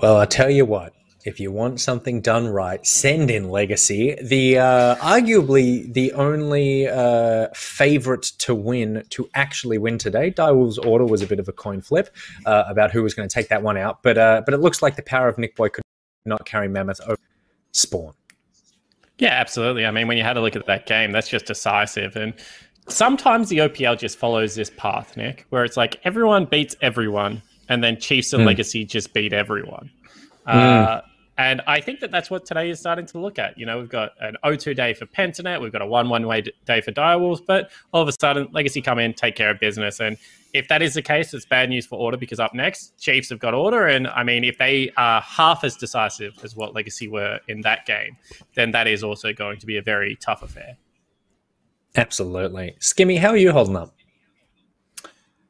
Well, I tell you what, if you want something done right, send in Legacy. The uh, arguably the only uh, favorite to win to actually win today. Direwolf's order was a bit of a coin flip uh, about who was going to take that one out, but uh, but it looks like the power of Nick Boy could not carry Mammoth over Spawn. Yeah, absolutely. I mean, when you had a look at that game, that's just decisive. And sometimes the OPL just follows this path, Nick, where it's like everyone beats everyone, and then Chiefs and mm. Legacy just beat everyone. Mm. Uh, and I think that that's what today is starting to look at. You know, we've got an O2 day for Pentanet, we've got a 1 1 way day for Direwolves, but all of a sudden, Legacy come in, take care of business. And if that is the case, it's bad news for Order because up next, Chiefs have got Order. And I mean, if they are half as decisive as what Legacy were in that game, then that is also going to be a very tough affair. Absolutely. Skimmy, how are you holding up?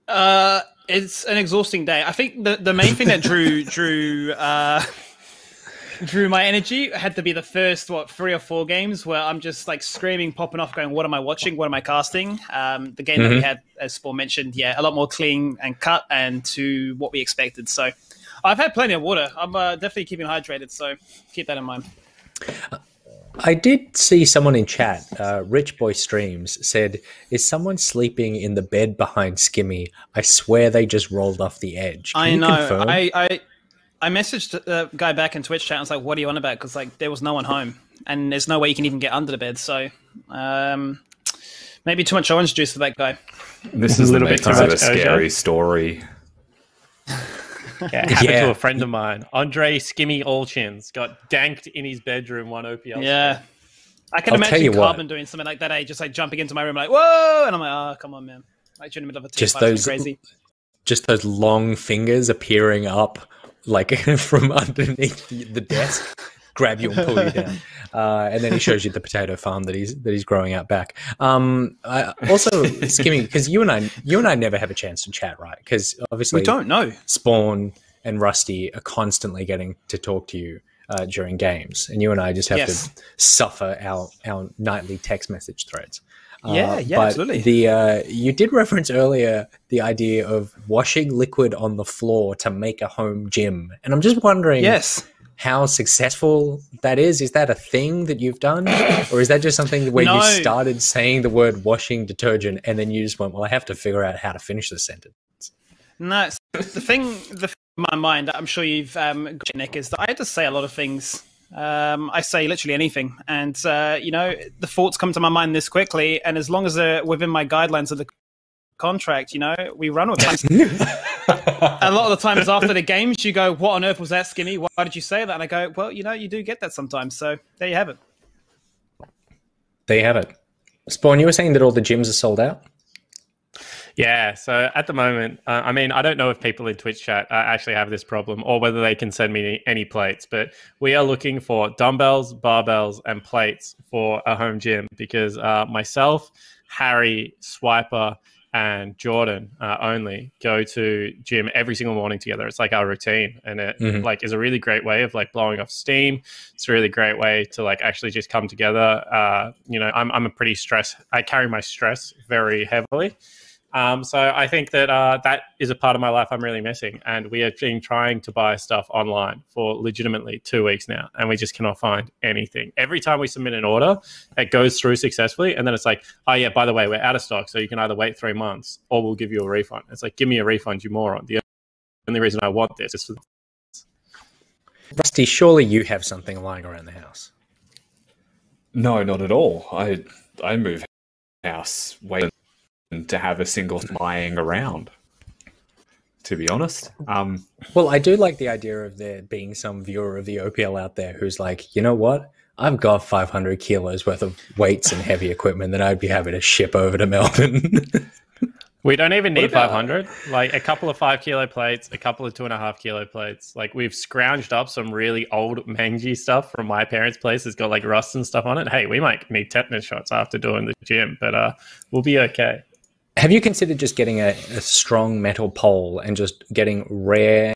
Uh, it's an exhausting day. I think the, the main thing that drew drew uh, drew my energy had to be the first what three or four games where I'm just like screaming, popping off, going, "What am I watching? What am I casting?" Um, the game mm-hmm. that we mm-hmm. had, as Spawn mentioned, yeah, a lot more clean and cut, and to what we expected. So, I've had plenty of water. I'm uh, definitely keeping hydrated, so keep that in mind. I did see someone in chat, uh, Rich Boy Streams, said, Is someone sleeping in the bed behind Skimmy? I swear they just rolled off the edge. Can I know. I, I, I messaged the guy back in Twitch chat and was like, "What are you on about?" Because like there was no one home, and there's no way you can even get under the bed. So um, maybe too much orange juice for that guy. This is a little bit too much. A scary story. Yeah, happened yeah. to a friend of mine, Andre Skimmy Allchins, got danked in his bedroom one OPL. Yeah, I can I'll imagine Carbon what. doing something like that. Eh? Just like jumping into my room, like whoa, and I'm like, oh, come on, man! Like in the middle of a just those crazy, just those long fingers appearing up like from underneath the desk, grab you and pull you down. Uh, and then he shows you the potato farm that he's that he's growing out back. Um, I, also, skimming because you and I, you and I never have a chance to chat, right? Because obviously, we don't know. Spawn and Rusty are constantly getting to talk to you uh, during games, and you and I just have yes. to suffer our our nightly text message threads. Yeah, uh, yeah, absolutely. The uh, you did reference earlier the idea of washing liquid on the floor to make a home gym, and I'm just wondering, yes, how successful that is. Is that a thing that you've done, or is that just something where no. you started saying the word washing detergent and then you just went, "Well, I have to figure out how to finish the sentence." No, the thing, the my mind, I'm sure you've um, Nick, is that I had to say a lot of things um, I say literally anything, and uh, you know the thoughts come to my mind this quickly, and as long as they're within my guidelines of the contract, you know, we run with it. a lot of the times after the games, you go, "What on earth was that, Skimmy? Why did you say that?" And I go, "Well, you know, you do get that sometimes." So there you have it. There you have it. Spawn, you were saying that all the gyms are sold out. Yeah, so at the moment, uh, I mean, I don't know if people in Twitch chat uh, actually have this problem or whether they can send me any plates, but we are looking for dumbbells, barbells, and plates for a home gym because uh, myself, Harry, Swiper, and Jordan uh, only go to gym every single morning together. It's like our routine, and it mm-hmm. like is a really great way of like blowing off steam. It's a really great way to like actually just come together. Uh, you know, I'm I'm a pretty stress. I carry my stress very heavily. Um, so I think that uh, that is a part of my life I'm really missing, and we have been trying to buy stuff online for legitimately two weeks now, and we just cannot find anything. Every time we submit an order, it goes through successfully, and then it's like, oh yeah, by the way, we're out of stock, so you can either wait three months or we'll give you a refund. It's like, give me a refund, you moron. The only reason I want this is for. Rusty, surely you have something lying around the house. No, not at all. I I move house way to have a single lying around. To be honest, um, well, I do like the idea of there being some viewer of the OPL out there who's like, you know what? I've got 500 kilos worth of weights and heavy equipment that I'd be happy to ship over to Melbourne. we don't even need 500. Like a couple of five kilo plates, a couple of two and a half kilo plates. Like we've scrounged up some really old mangy stuff from my parents' place. It's got like rust and stuff on it. Hey, we might need tetanus shots after doing the gym, but uh, we'll be okay. Have you considered just getting a, a strong metal pole and just getting rare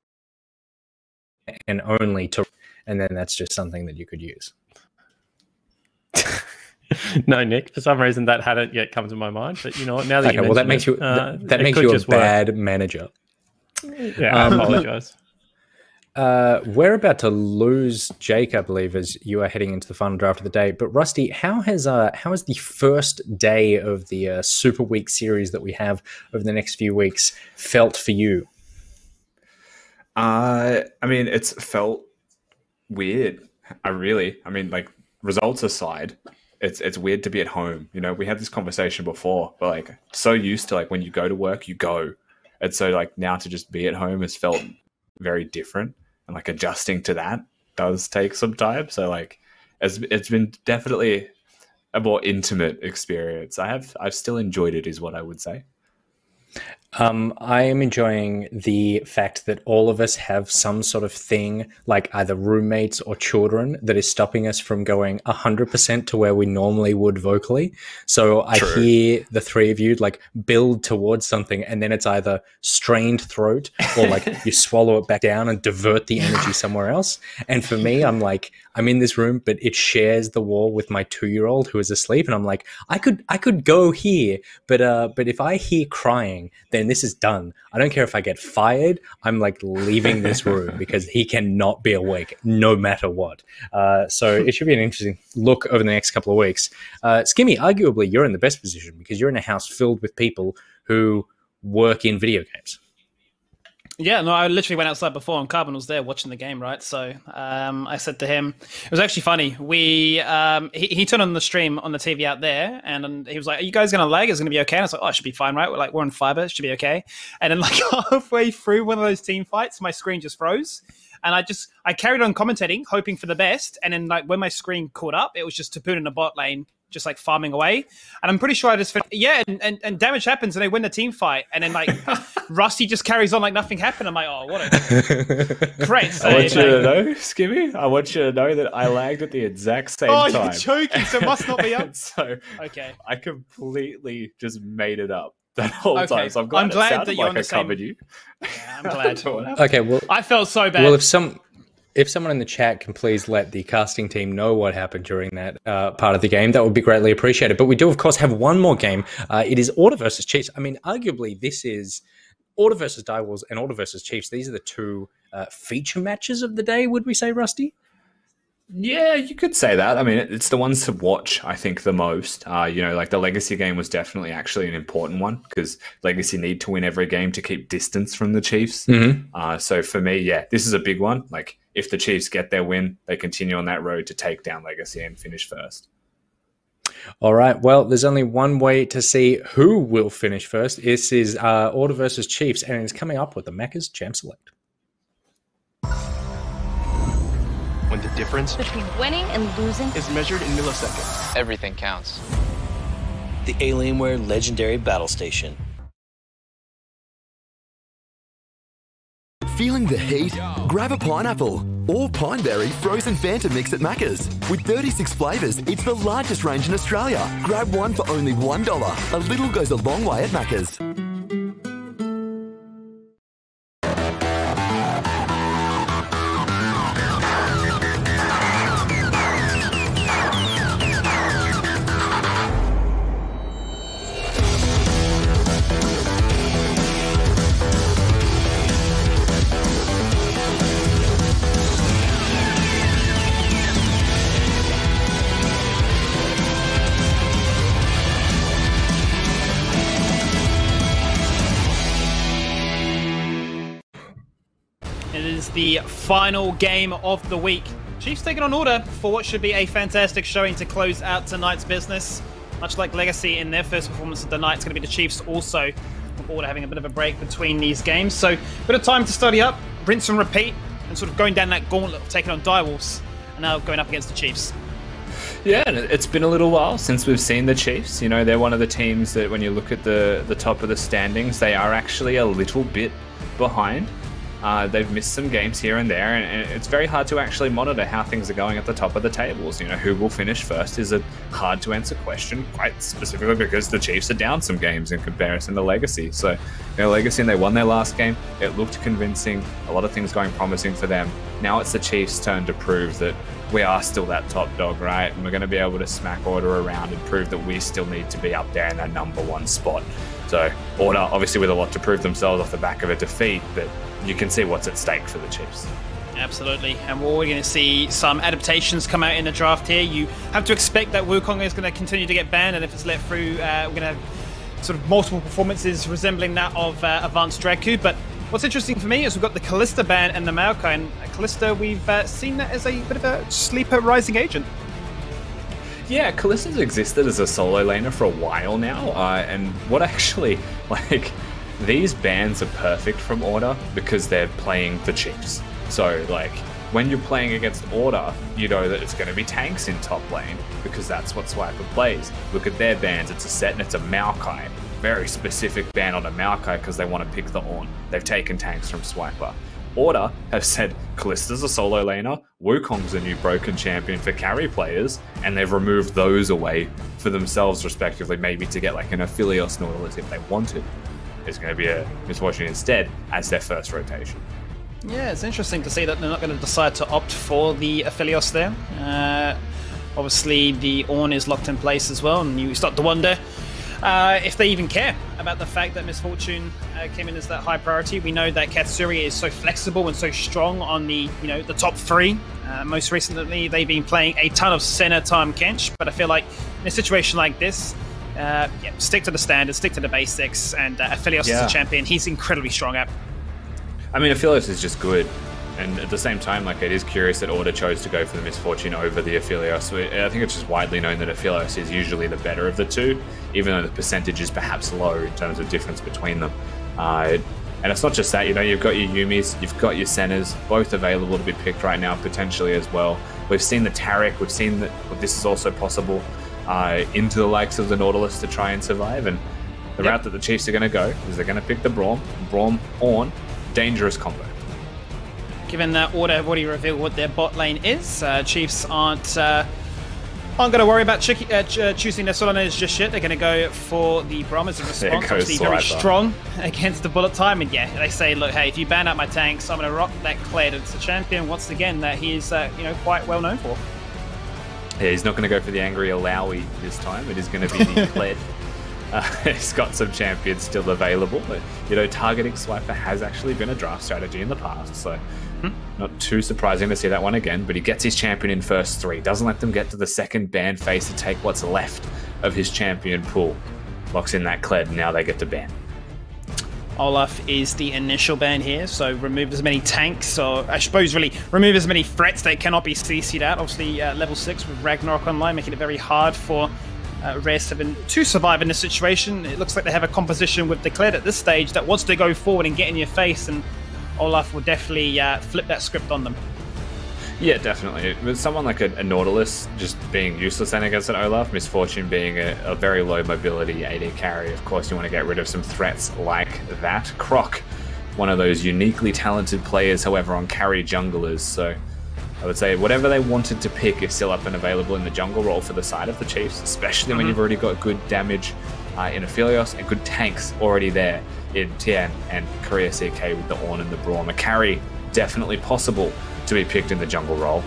and only to, and then that's just something that you could use? no, Nick. For some reason, that hadn't yet come to my mind. But you know what? Now that okay, you well, that makes you uh, that makes you a bad work. manager. Yeah, um, I apologize. Uh, we're about to lose Jake, I believe, as you are heading into the final draft of the day. But Rusty, how has uh, how has the first day of the uh, Super Week series that we have over the next few weeks felt for you? Uh, I mean, it's felt weird. I really, I mean, like results aside, it's it's weird to be at home. You know, we had this conversation before, but like so used to like when you go to work, you go, and so like now to just be at home has felt very different, and like adjusting to that does take some time. So like, it's it's been definitely a more intimate experience. I have I've still enjoyed it, is what I would say. Um, I am enjoying the fact that all of us have some sort of thing, like either roommates or children, that is stopping us from going 100% to where we normally would vocally. So I hear the three of you like build towards something, and then it's either strained throat or like you swallow it back down and divert the energy somewhere else. And for me, I'm like, I'm in this room, but it shares the wall with my two year old who is asleep. And I'm like, I could, I could go here, but, uh, but if I hear crying, then this is done. I don't care if I get fired. I'm like leaving this room because he cannot be awake no matter what. Uh, so it should be an interesting look over the next couple of weeks. Uh, Skimmy, arguably, you're in the best position because you're in a house filled with people who work in video games. Yeah, no, I literally went outside before, and Carbon was there watching the game, right? So um, I said to him, it was actually funny. We um, he, he turned on the stream on the TV out there, and, and he was like, "Are you guys going to lag? Is going to be okay?" And I was like, "Oh, it should be fine, right? We're like we're on fiber, it should be okay." And then like halfway through one of those team fights, my screen just froze, and I just I carried on commentating, hoping for the best. And then like when my screen caught up, it was just Tapoon in the bot lane just like farming away. And I'm pretty sure I just yeah, and, and, and damage happens and they win the team fight. And then like Rusty just carries on like nothing happened. I'm like, oh, what a great I want you to know, Skimmy. I want you to know that I lagged at the exact same Oh, time. you're joking. So it must not be up. So Okay. I completely just made it up that whole Okay. time. So I'm glad, I'm glad sounded that you're like on the I same- covered you. Yeah, I'm glad. But what happened? Okay, well, I felt so bad. well, if some if someone in the chat can please let the casting team know what happened during that uh, part of the game, that would be greatly appreciated. But we do, of course, have one more game. Uh, it is Order versus Chiefs. I mean, arguably, this is Order versus Die Direwolves and Order versus Chiefs. These are the two uh, feature matches of the day. Would we say, Rusty? Yeah, you could say that. I mean, it's the ones to watch, I think, the most. Uh, you know, like the Legacy game was definitely actually an important one because Legacy need to win every game to keep distance from the Chiefs. Mm-hmm. Uh, so for me, yeah, this is a big one. Like, if the Chiefs get their win, they continue on that road to take down Legacy and finish first. All right. Well, there's only one way to see who will finish first. This is uh, Order versus Chiefs, and it's coming up with the Macca's Champ Select. when the difference Between winning and losing, is measured in milliseconds. Everything counts. the Alienware Legendary Battle Station. Feeling the heat? Grab a pineapple or pineberry frozen Fanta mix at Macca's. With 36 flavours, it's the largest range in Australia. Grab one for only $1. A little goes a long way at Macca's. Final game of the week. Chiefs taking on order for what should be a fantastic showing to close out tonight's business. Much like Legacy in their first performance of the night, it's going to be the Chiefs also. with Order having a bit of a break between these games. So, a bit of time to study up, rinse and repeat, and sort of going down that gauntlet of taking on Direwolves and now going up against the Chiefs. Yeah, and it's been a little while since we've seen the Chiefs. You know, they're one of the teams that, when you look at the the top of the standings, they are actually a little bit behind. Uh, they've missed some games here and there, and, it's very hard to actually monitor how things are going at the top of the tables. You know, who will finish first is a hard to answer question, quite specifically because the Chiefs are down some games in comparison to Legacy. So, you know, Legacy, and they won their last game. It looked convincing. A lot of things going promising for them. Now it's the Chiefs' turn to prove that we are still that top dog, right? And we're going to be able to smack Order around and prove that we still need to be up there in that number one spot. So, Order, obviously, with a lot to prove themselves off the back of a defeat, but you can see what's at stake for the Chiefs. Absolutely, and we're going to see some adaptations come out in the draft here. You have to expect that Wukong is going to continue to get banned, and if it's let through, uh, we're going to have sort of multiple performances resembling that of uh, Advanced Draku. But what's interesting for me is we've got the Kalista ban and the Maokai, and Kalista we've uh, seen that as a bit of a sleeper rising agent. Yeah, Kalista's existed as a solo laner for a while now, uh, and what actually, like, these bans are perfect from Order because they're playing the Chiefs. So, like, when you're playing against Order, you know that it's going to be tanks in top lane because that's what Swiper plays. Look at their bans, it's a Sett and it's a Maokai. Very specific ban on a Maokai because they want to pick the Ornn. They've taken tanks from Swiper. Order have said Kalista's a solo laner, Wukong's a new broken champion for carry players, and they've removed those away for themselves, respectively, maybe to get like an Aphelios Nautilus if they wanted. It's going to be a Miss Fortune instead as their first rotation. Yeah, it's interesting to see that they're not going to decide to opt for the Aphelios there. Uh, obviously, the Ornn is locked in place as well, and you start to wonder uh, if they even care about the fact that Miss Fortune uh, came in as that high priority. We know that Katsuri is so flexible and so strong on the you know the top three. Uh, most recently, they've been playing a ton of center time Kench, but I feel like in a situation like this, uh, yeah, stick to the standards, stick to the basics, and uh, Aphelios Yeah. is a champion. He's incredibly strong at. I mean, Aphelios is just good. And at the same time, like it is curious that Order chose to go for the Miss Fortune over the Aphelios. I think it's just widely known that Aphelios is usually the better of the two, even though the percentage is perhaps low in terms of difference between them. Uh, and it's not just that, you know, you've got your Yuumis, you've got your Sennas, both available to be picked right now, potentially as well. We've seen the Taric, we've seen that this is also possible uh, into the likes of the Nautilus to try and survive. And the route that the Chiefs are going to go is they're going to pick the Braum, Braum, on, dangerous combo. Given that Order have already revealed what their bot lane is, uh, Chiefs aren't uh, aren't going to worry about uh, ch- uh, choosing their lanes just yet. They're going to go for the Braum as a response. Obviously, very strong against the bullet time. And yeah, they say, look, hey, if you ban out my tanks, I'm going to rock that Kled. It's a champion once again that he is, uh, you know, quite well known for. Yeah, he's not going to go for the angry Alawi this time. It is going to be the Kled. Uh, he's got some champions still available, but you know, targeting Swiper has actually been a draft strategy in the past, so not too surprising to see that one again. But he gets his champion in first three, doesn't let them get to the second ban phase to take what's left of his champion pool. Locks in that Kled, and now they get to ban. Olaf is the initial ban here, so remove as many tanks, or I suppose really remove as many threats that cannot be CC'd out. Obviously, uh, level 6 with Ragnarok online, making it very hard for uh, Rare 7 to survive in this situation. It looks like they have a composition with Declared at this stage that wants to go forward and get in your face, and Olaf will definitely uh, flip that script on them. Yeah, definitely. With someone like a, a Nautilus just being useless then against an Olaf, Miss Fortune being a, a very low mobility AD carry, of course, you want to get rid of some threats like that. Croc, one of those uniquely talented players, however, on carry junglers. So I would say whatever they wanted to pick is still up and available in the jungle role for the side of the Chiefs, especially when you've already got good damage uh, in Aphelios and good tanks already there in Tian and Korea CK with the Ornn and the Braum. A carry definitely possible to be picked in the jungle role.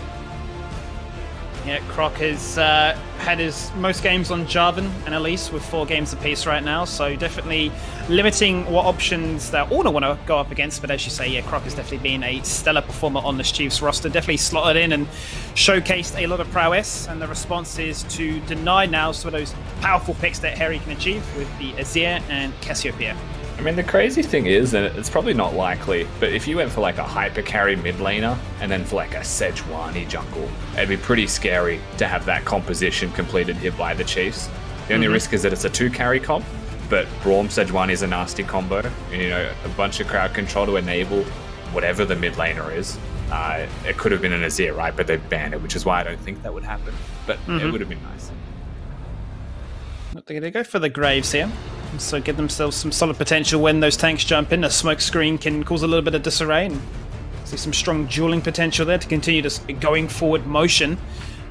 Yeah, Croc has uh, had his most games on Jarvan and Elise with four games apiece right now, so definitely limiting what options that Orna want to go up against. But as you say, yeah, Croc has definitely been a stellar performer on this Chiefs roster, definitely slotted in and showcased a lot of prowess. And the response is to deny now some of those powerful picks that Harry can achieve with the Azir and Cassiopeia. I mean, the crazy thing is, and it's probably not likely, but if you went for like a hyper carry mid laner and then for like a Sejuani jungle, it'd be pretty scary to have that composition completed here by the Chiefs. The only risk is that it's a two carry comp, but Braum Sejuani is a nasty combo. and, You know, a bunch of crowd control to enable whatever the mid laner is. Uh, it could have been an Azir, right? But they've banned it, which is why I don't think that would happen. But it would have been nice. They're going to go for the Graves here. So give themselves some solid potential when those tanks jump in. A smoke screen can cause a little bit of disarray and see some strong dueling potential there to continue this going forward motion.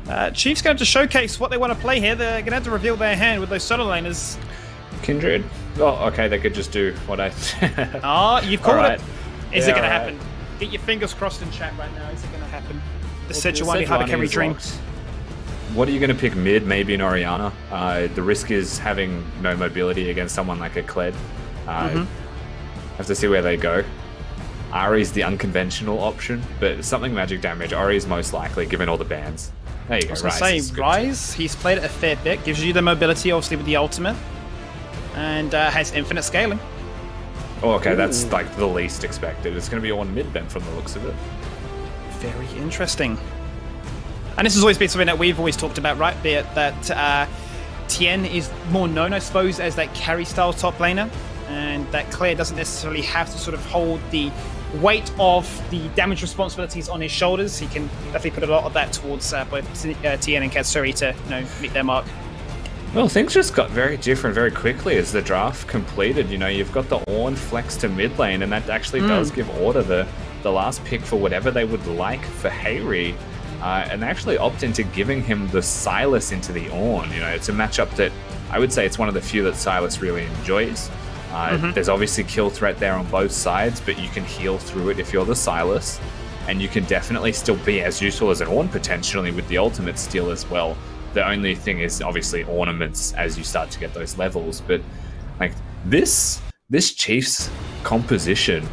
Uh, Chiefs going to showcase what they want to play here. They're going to have to reveal their hand with those solo laners. Kindred. Oh, okay, they could just do what I. Ah, you've called Alright. it. Is Yeah, it going to happen? Get your fingers crossed in chat right now. Is it going to happen? The Well, Sejuani the hard What are you going to pick mid? Maybe an Orianna. Uh, the risk is having no mobility against someone like a Kled. Uh, Mm-hmm. Have to see where they go. Ahri's the unconventional option, but something magic damage, Ahri's most likely given all the bans. There you go. I was going to Ryze say, Ryze, he's played it a fair bit, gives you the mobility, obviously, with the ultimate, and uh, has infinite scaling. Oh, okay, that's like the least expected. It's going to be on mid then, from the looks of it. Very interesting. And this has always been something that we've always talked about, right? Be it that uh, Tien is more known, I suppose, as that carry style top laner, and that Claire doesn't necessarily have to sort of hold the weight of the damage responsibilities on his shoulders. He can definitely put a lot of that towards uh, both uh, Tien and Katsuri to you know meet their mark. Well, things just got very different very quickly as the draft completed. You know, you've got the Ornn flex to mid lane, and that actually does give Order the, the last pick for whatever they would like for Hayri. Uh, and they actually opt into giving him the Sylas into the Ornn. You know, it's a matchup that I would say it's one of the few that Sylas really enjoys. Uh, There's obviously kill threat there on both sides, but you can heal through it if you're the Sylas. And you can definitely still be as useful as an Ornn potentially with the ultimate steal as well. The only thing is obviously ornaments as you start to get those levels, but like this this Chiefs composition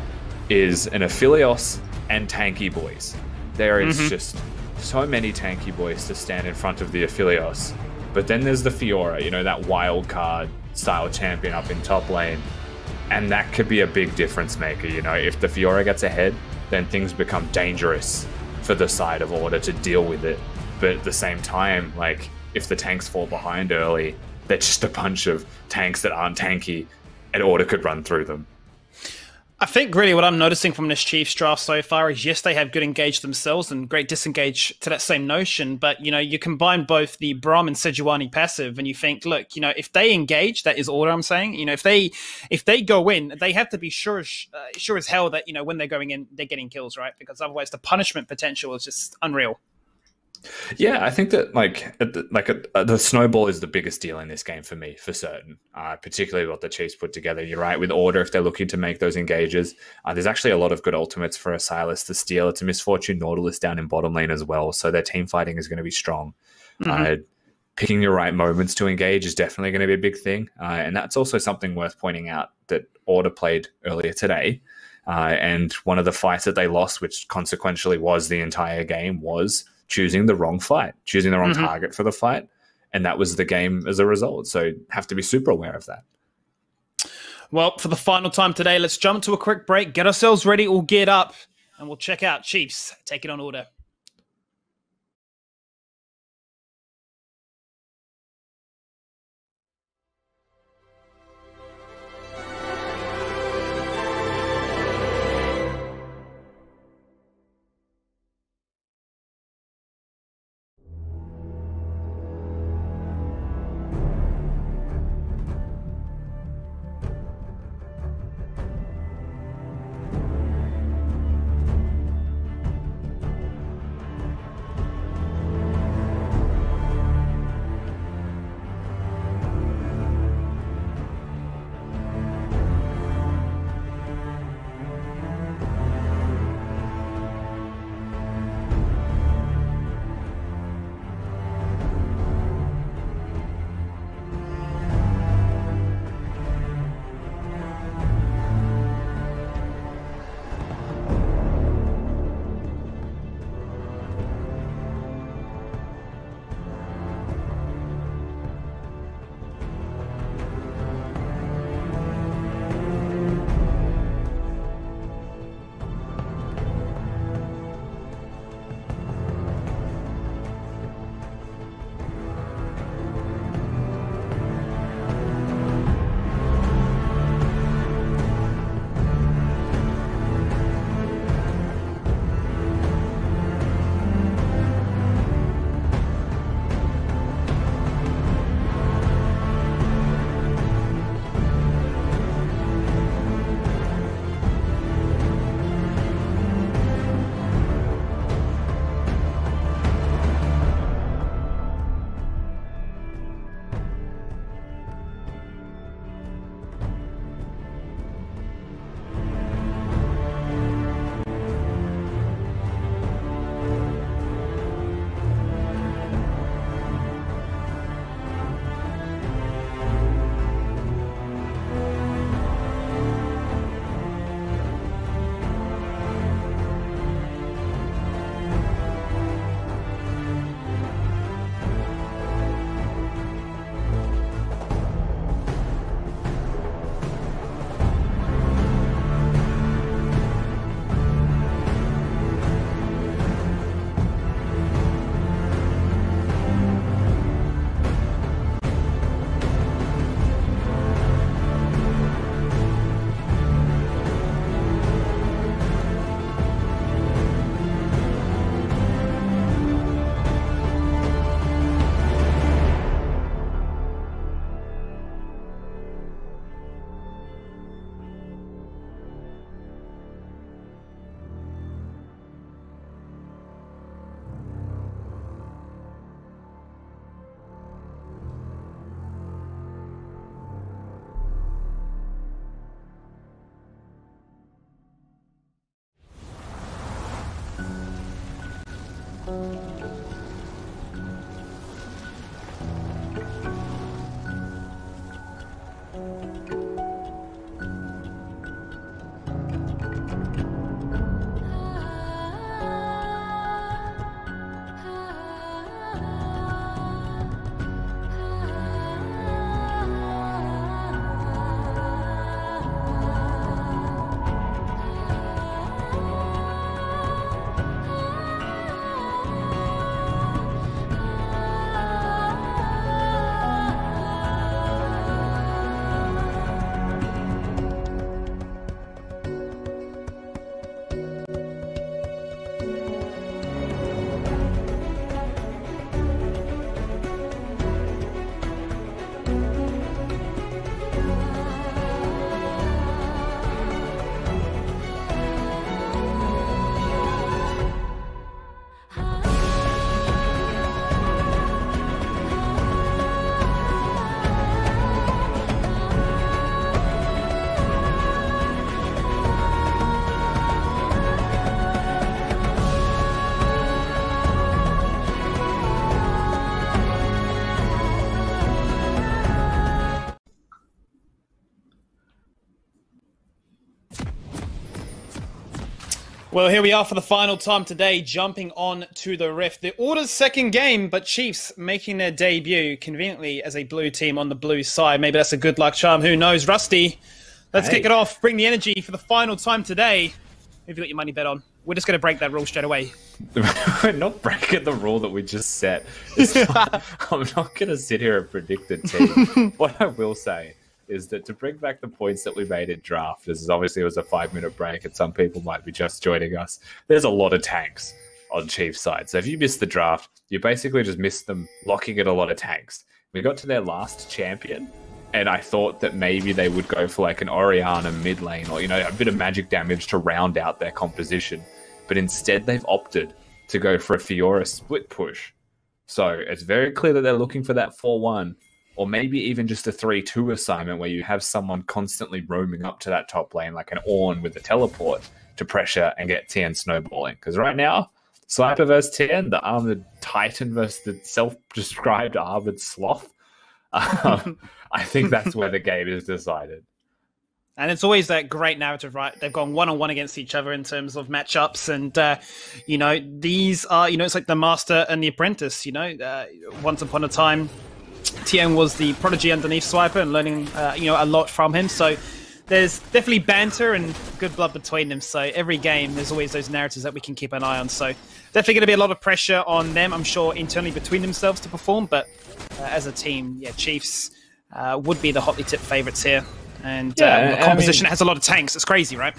is an Aphelios and tanky boys. There is just so many tanky boys to stand in front of the Aphelios. But then there's the Fiora, you know, that wild card style champion up in top lane. And that could be a big difference maker, you know. If the Fiora gets ahead, then things become dangerous for the side of order to deal with it. But at the same time, like if the tanks fall behind early, they're just a bunch of tanks that aren't tanky, and order could run through them. I think really what I'm noticing from this Chiefs draft so far is yes, they have good engage themselves and great disengage to that same notion, but you know, you combine both the Braum and Sejuani passive and you think, look, you know, if they engage, that is all I'm saying. You know, if they if they go in, they have to be sure as uh, sure as hell that, you know, when they're going in, they're getting kills, right? Because otherwise the punishment potential is just unreal. Yeah, I think that like at the, like uh, the snowball is the biggest deal in this game for me, for certain. Uh, particularly what the Chiefs put together. You're right with order if they're looking to make those engages. Uh, there's actually a lot of good ultimates for a Sylas to steal. It's a Miss Fortune Nautilus down in bottom lane as well, so their team fighting is going to be strong. Uh, picking your right moments to engage is definitely going to be a big thing, uh, and that's also something worth pointing out that Order played earlier today. Uh, and one of the fights that they lost, which consequentially was the entire game, was choosing the wrong fight, choosing the wrong mm-hmm. target for the fight. And that was the game as a result. So have to be super aware of that. Well, for the final time today, let's jump to a quick break, get ourselves ready, all geared up, and we'll check out Chiefs. Take it on order. Well, here we are for the final time today, jumping on to the Rift. The Order's second game, but Chiefs making their debut conveniently as a blue team on the blue side. Maybe that's a good luck charm. Who knows? Rusty, let's Hey. kick it off. Bring the energy for the final time today. Who have you got your money bet on? We're just going to break that rule straight away. We're not breaking the rule that we just set. Not- I'm not going to sit here and predict the team. what I will say is that to bring back the points that we made in draft, this is obviously it was a five minute break, and some people might be just joining us. There's a lot of tanks on Chiefs side. So if you missed the draft, you basically just missed them locking in a lot of tanks. We got to their last champion, and I thought that maybe they would go for like an Orianna mid lane or you know a bit of magic damage to round out their composition. But instead, they've opted to go for a Fiora split push. So it's very clear that they're looking for that 4 1, or maybe even just a 3 2 assignment where you have someone constantly roaming up to that top lane, like an Ornn with a teleport to pressure and get TN snowballing. Because right now, Swiper versus TN, the armored Titan versus the self described armored sloth. Um, I think that's where the game is decided. And it's always that great narrative, right? They've gone one on one against each other in terms of matchups, and uh, you know these are, you know, it's like the master and the apprentice. You know, uh, once upon a time, Tien was the prodigy underneath Swiper and learning, uh, you know, a lot from him. So there's definitely banter and good blood between them. So every game, there's always those narratives that we can keep an eye on. So definitely going to be a lot of pressure on them, I'm sure, internally between themselves to perform. But uh, as a team, yeah, Chiefs uh, would be the hotly tipped favourites here. And Yeah, uh, I the mean- composition has a lot of tanks. It's crazy, right?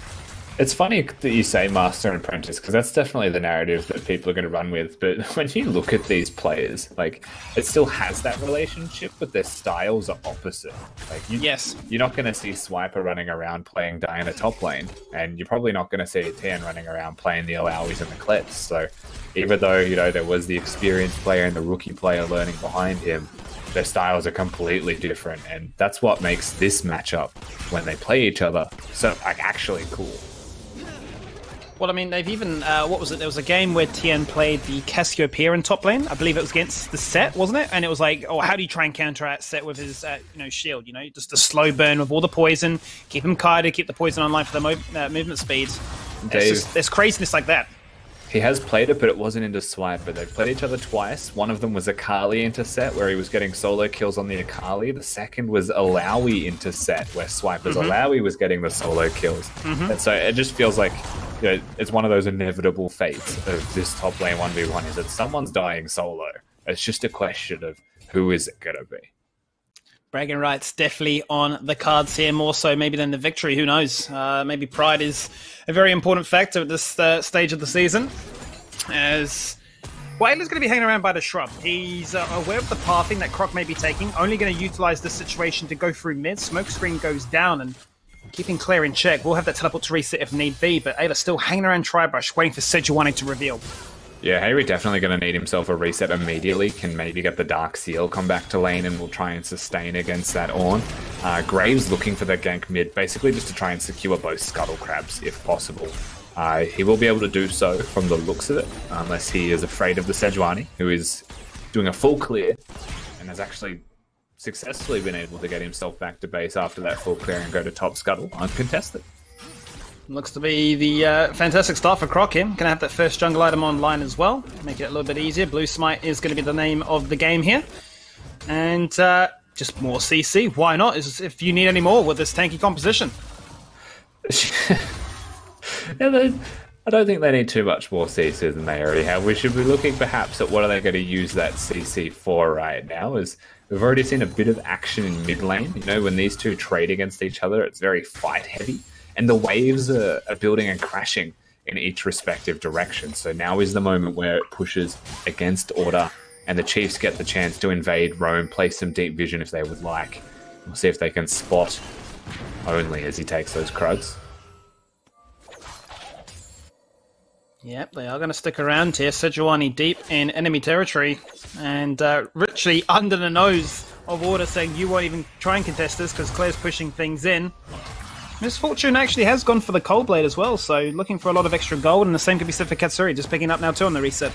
It's funny that you say master and apprentice because that's definitely the narrative that people are going to run with. But when you look at these players, like it still has that relationship, but their styles are opposite. Like you, Yes. you're not going to see Swiper running around playing Diana top lane, and you're probably not going to see Tan running around playing the Oaois and the Klets. So even though you know there was the experienced player and the rookie player learning behind him, their styles are completely different, and that's what makes this matchup when they play each other so like actually cool. Well, I mean, they've even uh, what was it? There was a game where Tien played the Cassiopeia in top lane. I believe it was against the Sett, wasn't it? And it was like, oh, how do you try and counteract Sett with his, uh, you know, shield? You know, just a slow burn with all the poison, keep him kited, keep the poison online for the mo- uh, movement speed. It's just, there's craziness like that. He has played it, but it wasn't into Swiper. They've played each other twice. One of them was Akali into Sett, where he was getting solo kills on the Akali. The second was Alawi into Sett, where Swiper's Alawi mm-hmm. was getting the solo kills. Mm-hmm. And so it just feels like you know, it's one of those inevitable fates of this top lane 1v1 is that someone's dying solo. It's just a question of who is it going to be. Bragging rights definitely on the cards here, more so maybe than the victory. Who knows? Uh, maybe pride is a very important factor at this uh, stage of the season. As Whaler's going to be hanging around by the shrub. He's uh, aware of the pathing that Croc may be taking, only going to utilize this situation to go through mid. Smoke screen goes down and keeping Claire in check. We'll have that teleport to reset if need be, but Ayla still hanging around Tribrush, waiting for Sejuani to reveal. Yeah, Harry definitely going to need himself a reset immediately. Can maybe get the Dark Seal, come back to lane, and will try and sustain against that Ornn. Uh, Graves looking for the gank mid, basically just to try and secure both Scuttle Crabs if possible. Uh, he will be able to do so from the looks of it, unless he is afraid of the Sejuani, who is doing a full clear and has actually successfully been able to get himself back to base after that full clear and go to top scuttle uncontested. Looks to be the uh, fantastic start for Croc. Gonna have that first jungle item online as well, make it a little bit easier. Blue Smite is gonna be the name of the game here. And uh, just more CC, why not? Is if you need any more with this tanky composition. yeah, they, I don't think they need too much more CC than they already have. We should be looking perhaps at what are they going to use that CC for right now. Is we've already seen a bit of action in mid lane. You know, when these two trade against each other, it's very fight heavy, and the waves are, are building and crashing in each respective direction. So now is the moment where it pushes against order, and the Chiefs get the chance to invade Rome, play some deep vision if they would like. We'll see if they can spot only as he takes those Krugs. Yep, they are going to stick around here. Sejuani deep in enemy territory and uh, richly under the nose of Order saying you won't even try and contest this because Claire's pushing things in. Miss Fortune actually has gone for the Cold Blade as well, so looking for a lot of extra gold, and the same could be said for Katsuri, just picking up now too on the reset.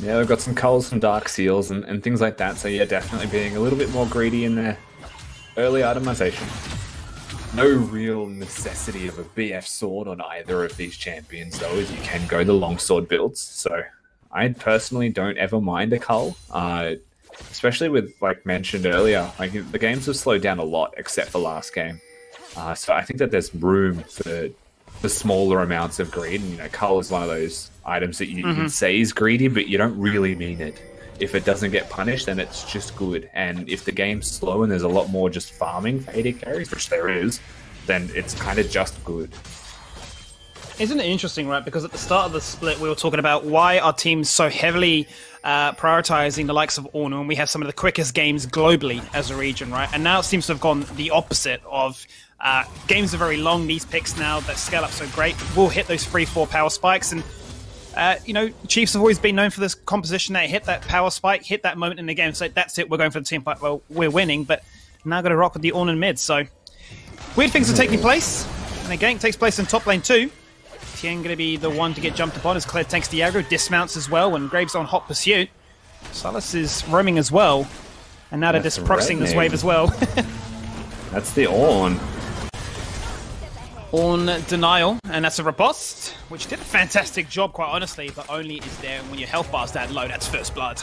Yeah, they've got some culls, some dark seals, and, and things like that, so yeah, definitely being a little bit more greedy in their early itemization no real necessity of a BF sword on either of these champions, though, as you can go the longsword builds. So I personally don't ever mind a cull, uh, especially with, like mentioned earlier, like the games have slowed down a lot, except for last game. Uh, so I think that there's room for the smaller amounts of greed. And, you know, cull is one of those items that you, mm-hmm. you can say is greedy, but you don't really mean it if it doesn't get punished, then it's just good. And if the game's slow and there's a lot more just farming for AD carries, which there is, then it's kind of just good. Isn't it interesting, right? Because at the start of the split, we were talking about why our teams so heavily uh, prioritizing the likes of Ornn, and we have some of the quickest games globally as a region, right? And now it seems to have gone the opposite of uh, games are very long. These picks now that scale up so great will hit those three, four power spikes, and uh, you know, Chiefs have always been known for this composition. They hit that power spike, hit that moment in the game. So that's it. We're going for the team fight. Well, we're winning, but now got to rock with the Ornn and mid. So weird things are taking place. And the gank takes place in top lane too. Tien going to be the one to get jumped upon as Claire tanks the aggro, dismounts as well when Graves on hot pursuit. Sylas is roaming as well. And now they're just proxying this wave as well. That's the Ornn on denial, and that's a riposte, which did a fantastic job, quite honestly, but only is there when your health bar's that low. That's first blood.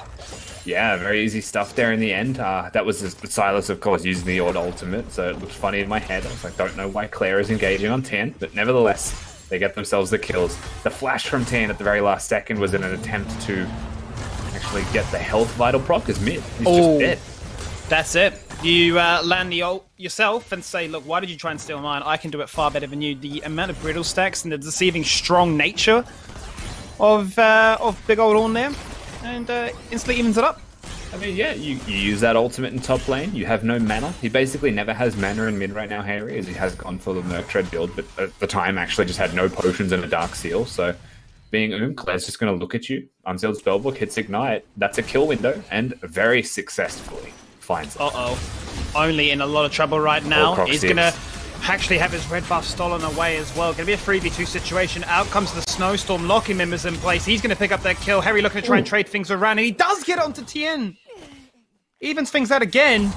Yeah, very easy stuff there in the end. Uh, that was Sylas, of course, using the odd ultimate, so it looked funny in my head. I was like, don't know why Claire is engaging on Tien, but nevertheless, they get themselves the kills. The flash from Tien at the very last second was in an attempt to actually get the health vital proc as mid. He's oh, just dead. That's it you uh, land the ult yourself and say, look, why did you try and steal mine? I can do it far better than you. The amount of brittle stacks and the deceiving strong nature of uh, of big old Ornn there, and uh, instantly evens it up. I mean, yeah, you, you use that ultimate in top lane. You have no mana. He basically never has mana in mid right now, Harry, as he has gone for the Merc Tread build, but at the time actually just had no potions and a Dark Seal. So being Oom, Claire's just going to look at you, unsealed spellbook, hits Ignite. That's a kill window, and very successfully finds it. Uh-oh. Only in a lot of trouble right now. He's going to actually have his red buff stolen away as well. Going to be a 3v2 situation. Out comes the Snowstorm, locking members in place. He's going to pick up that kill. Harry looking to try Ooh. and trade things around, and he does get onto Tien. Evens things out again.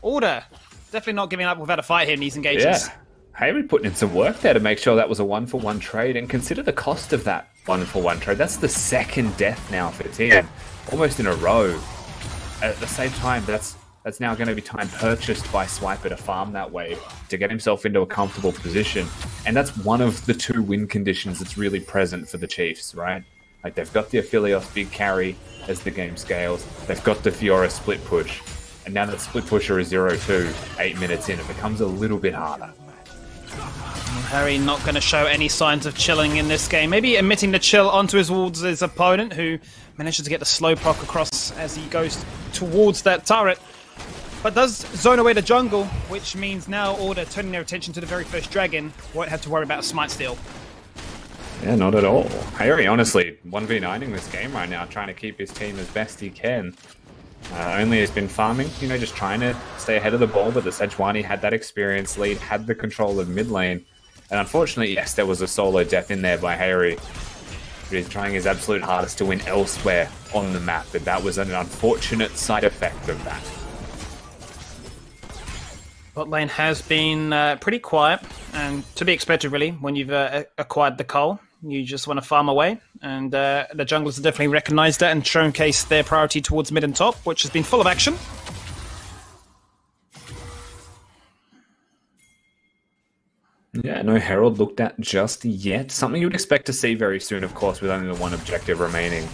Order. Definitely not giving up without a fight here in these engagements. Yeah. Harry putting in some work there to make sure that was a one for one trade, and consider the cost of that one for one trade. That's the second death now for Tien, almost in a row at the same time, that's that's now going to be time purchased by Swiper to farm that way to get himself into a comfortable position. And that's one of the two win conditions that's really present for the Chiefs, right? Like they've got the Aphelios big carry as the game scales. They've got the Fiora split push. And now that split pusher is 0-2, eight minutes in, it becomes a little bit harder. Hayri not going to show any signs of chilling in this game. Maybe emitting the chill onto his his opponent, who manages to get the slow proc across as he goes towards that turret. But does zone away the jungle, which means now Order turning their attention to the very first dragon won't have to worry about a smite steal. Yeah, not at all. Hayri, honestly, 1v9ing this game right now, trying to keep his team as best he can. Uh, only has been farming, you know, just trying to stay ahead of the ball, but the Sejuani had that experience lead, had the control of mid lane, And unfortunately, yes, there was a solo death in there by Hayri. But He's trying his absolute hardest to win elsewhere on the map, but that was an unfortunate side effect of that. Bot lane has been uh, pretty quiet, and to be expected, really, when you've uh, acquired the coal. You just want to farm away, and uh, the junglers have definitely recognised that and showcased their priority towards mid and top, which has been full of action. Yeah, no Herald looked at just yet. Something you would expect to see very soon, of course, with only the one objective remaining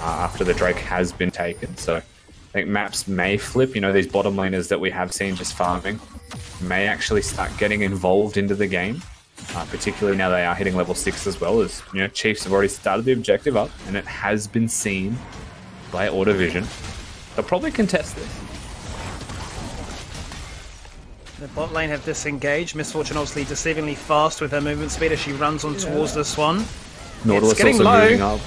uh, after the Drake has been taken. So I think maps may flip. You know, these bottom laners that we have seen just farming may actually start getting involved into the game. Uh, particularly now they are hitting level 6 as well, as you know, Chiefs have already started the objective up, and it has been seen by Vision. They'll probably contest this. The bot lane have disengaged. Miss Fortune obviously deceivingly fast with her movement speed as she runs on yeah. towards this one. Nautilus it's getting also low. moving up.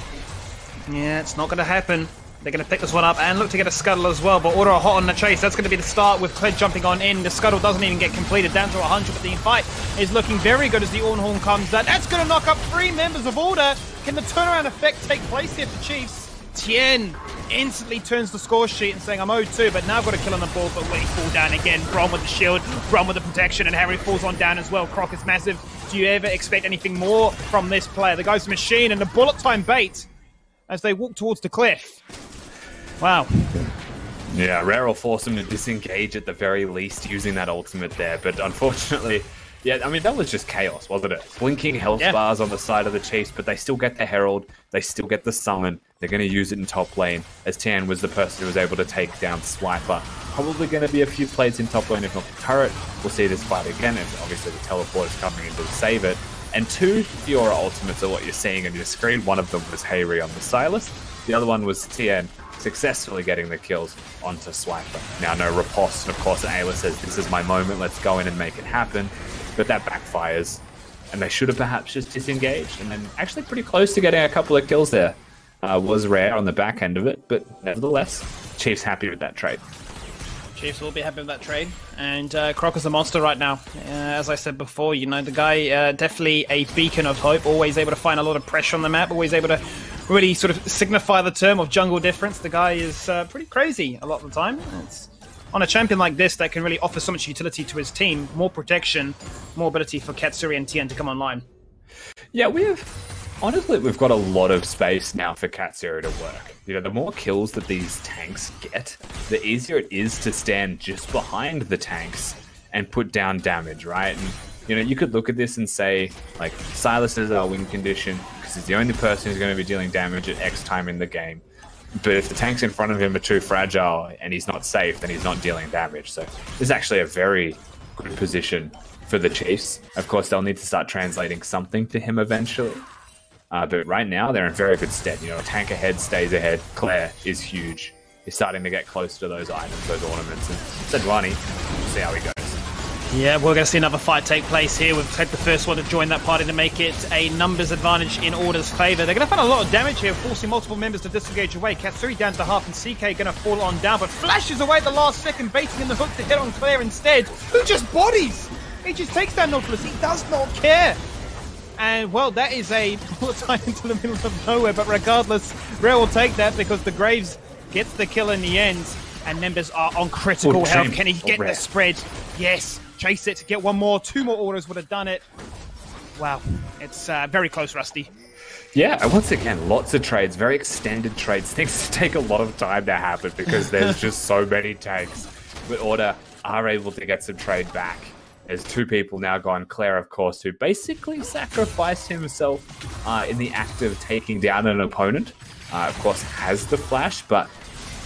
Yeah, it's not going to happen. They're going to pick this one up and look to get a scuttle as well, but Order are hot on the chase. That's going to be the start with Kled jumping on in. The scuttle doesn't even get completed, down to 100, but the fight is looking very good as the Ornhorn comes down. That's going to knock up three members of Order. Can the turnaround effect take place here for Chiefs? Tien instantly turns the score sheet and saying, I'm 0-2, but now I've got a kill on the board, but we fall down again. Braum with the shield, Braum with the protection, and Harry falls on down as well. Croc is massive. Do you ever expect anything more from this player? The guy's machine and the bullet time bait as they walk towards the cliff. Wow. Yeah, Rare will force him to disengage at the very least using that ultimate there, but unfortunately, yeah, I mean, that was just chaos, wasn't it? Blinking health yeah. bars on the side of the Chiefs, but they still get the Herald, they still get the Summon, they're going to use it in top lane, as Tien was the person who was able to take down Swiper. Probably going to be a few plays in top lane, if not the turret. We'll see this fight again, and obviously the teleport is coming in to save it. And two Fiora ultimates are what you're seeing on your screen. One of them was Hayri on the Sylas, the other one was Tien successfully getting the kills onto Swiper. Now, no riposte, and of course, Ayla says, This is my moment, let's go in and make it happen. But that backfires, and they should have perhaps just disengaged, and then actually pretty close to getting a couple of kills there. Uh, was rare on the back end of it, but nevertheless, Chiefs happy with that trade. Chiefs will be happy with that trade. And uh, Croc is a monster right now. Uh, as I said before, you know, the guy uh, definitely a beacon of hope, always able to find a lot of pressure on the map, always able to really sort of signify the term of jungle difference. The guy is uh, pretty crazy a lot of the time. It's on a champion like this that can really offer so much utility to his team, more protection, more ability for Katsuri and Tien to come online. Yeah, we have honestly we've got a lot of space now for Katsuri to work. You know, the more kills that these tanks get, the easier it is to stand just behind the tanks and put down damage, right? And you know, you could look at this and say, like, Sylas is our win condition because he's the only person who's going to be dealing damage at X time in the game. But if the tanks in front of him are too fragile and he's not safe, then he's not dealing damage. So this is actually a very good position for the Chiefs. Of course, they'll need to start translating something to him eventually. Uh, but right now, they're in very good stead. You know, tank ahead stays ahead. Claire is huge. He's starting to get close to those items, those ornaments. And Sejuani, we'll see how he goes. Yeah, we're going to see another fight take place here. We've had the first one to join that party to make it a numbers advantage in Order's favour. They're going to find a lot of damage here, forcing multiple members to disengage away. Katsuri down to half, and CK going to fall on down, but flashes away at the last second, baiting in the hook to hit on Claire instead, who just bodies! He just takes down Nautilus. He does not care. And, well, that is a bullet time into the middle of nowhere, but regardless, Rare will take that because the Graves gets the kill in the end. And members are on critical health. Can he get the spread? Yes chase it, get one more, two more orders would have done it. Wow, it's uh, very close, Rusty. Yeah, once again, lots of trades, very extended trades. Things take a lot of time to happen because there's just so many tanks. But Order are able to get some trade back. There's two people now gone. Claire, of course, who basically sacrificed himself uh, in the act of taking down an opponent. Uh, of course, has the flash, but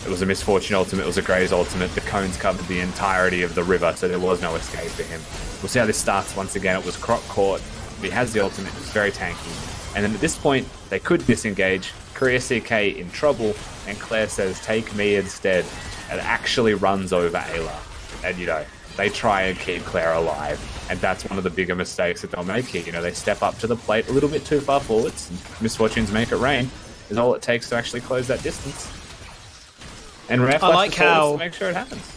it was a Miss Fortune ultimate, it was a Graves ultimate. The cones covered the entirety of the river, so there was no escape for him. We'll see how this starts once again. It was Croc caught. He has the ultimate, he's very tanky. And then at this point, they could disengage. Korea CK in trouble, and Claire says, Take me instead. And actually runs over Ayla. And you know, they try and keep Claire alive. And that's one of the bigger mistakes that they'll make here. You know, they step up to the plate a little bit too far forwards. Miss Fortunes make it rain is all it takes to actually close that distance. And ref I like how to make sure it happens.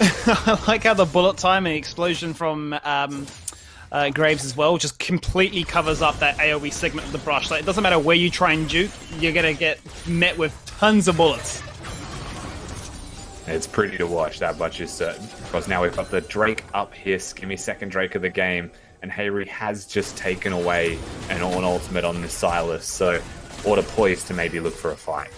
I like how the bullet time and explosion from um, uh, Graves as well, just completely covers up that AoE segment of the brush. Like, it doesn't matter where you try and juke, you're going to get met with tons of bullets. It's pretty to watch, that much is certain. Because now we've got the Drake up here, Skimmy second Drake of the game, and Hayri has just taken away an Ornn ultimate on this Sylas, so order poised to maybe look for a fight.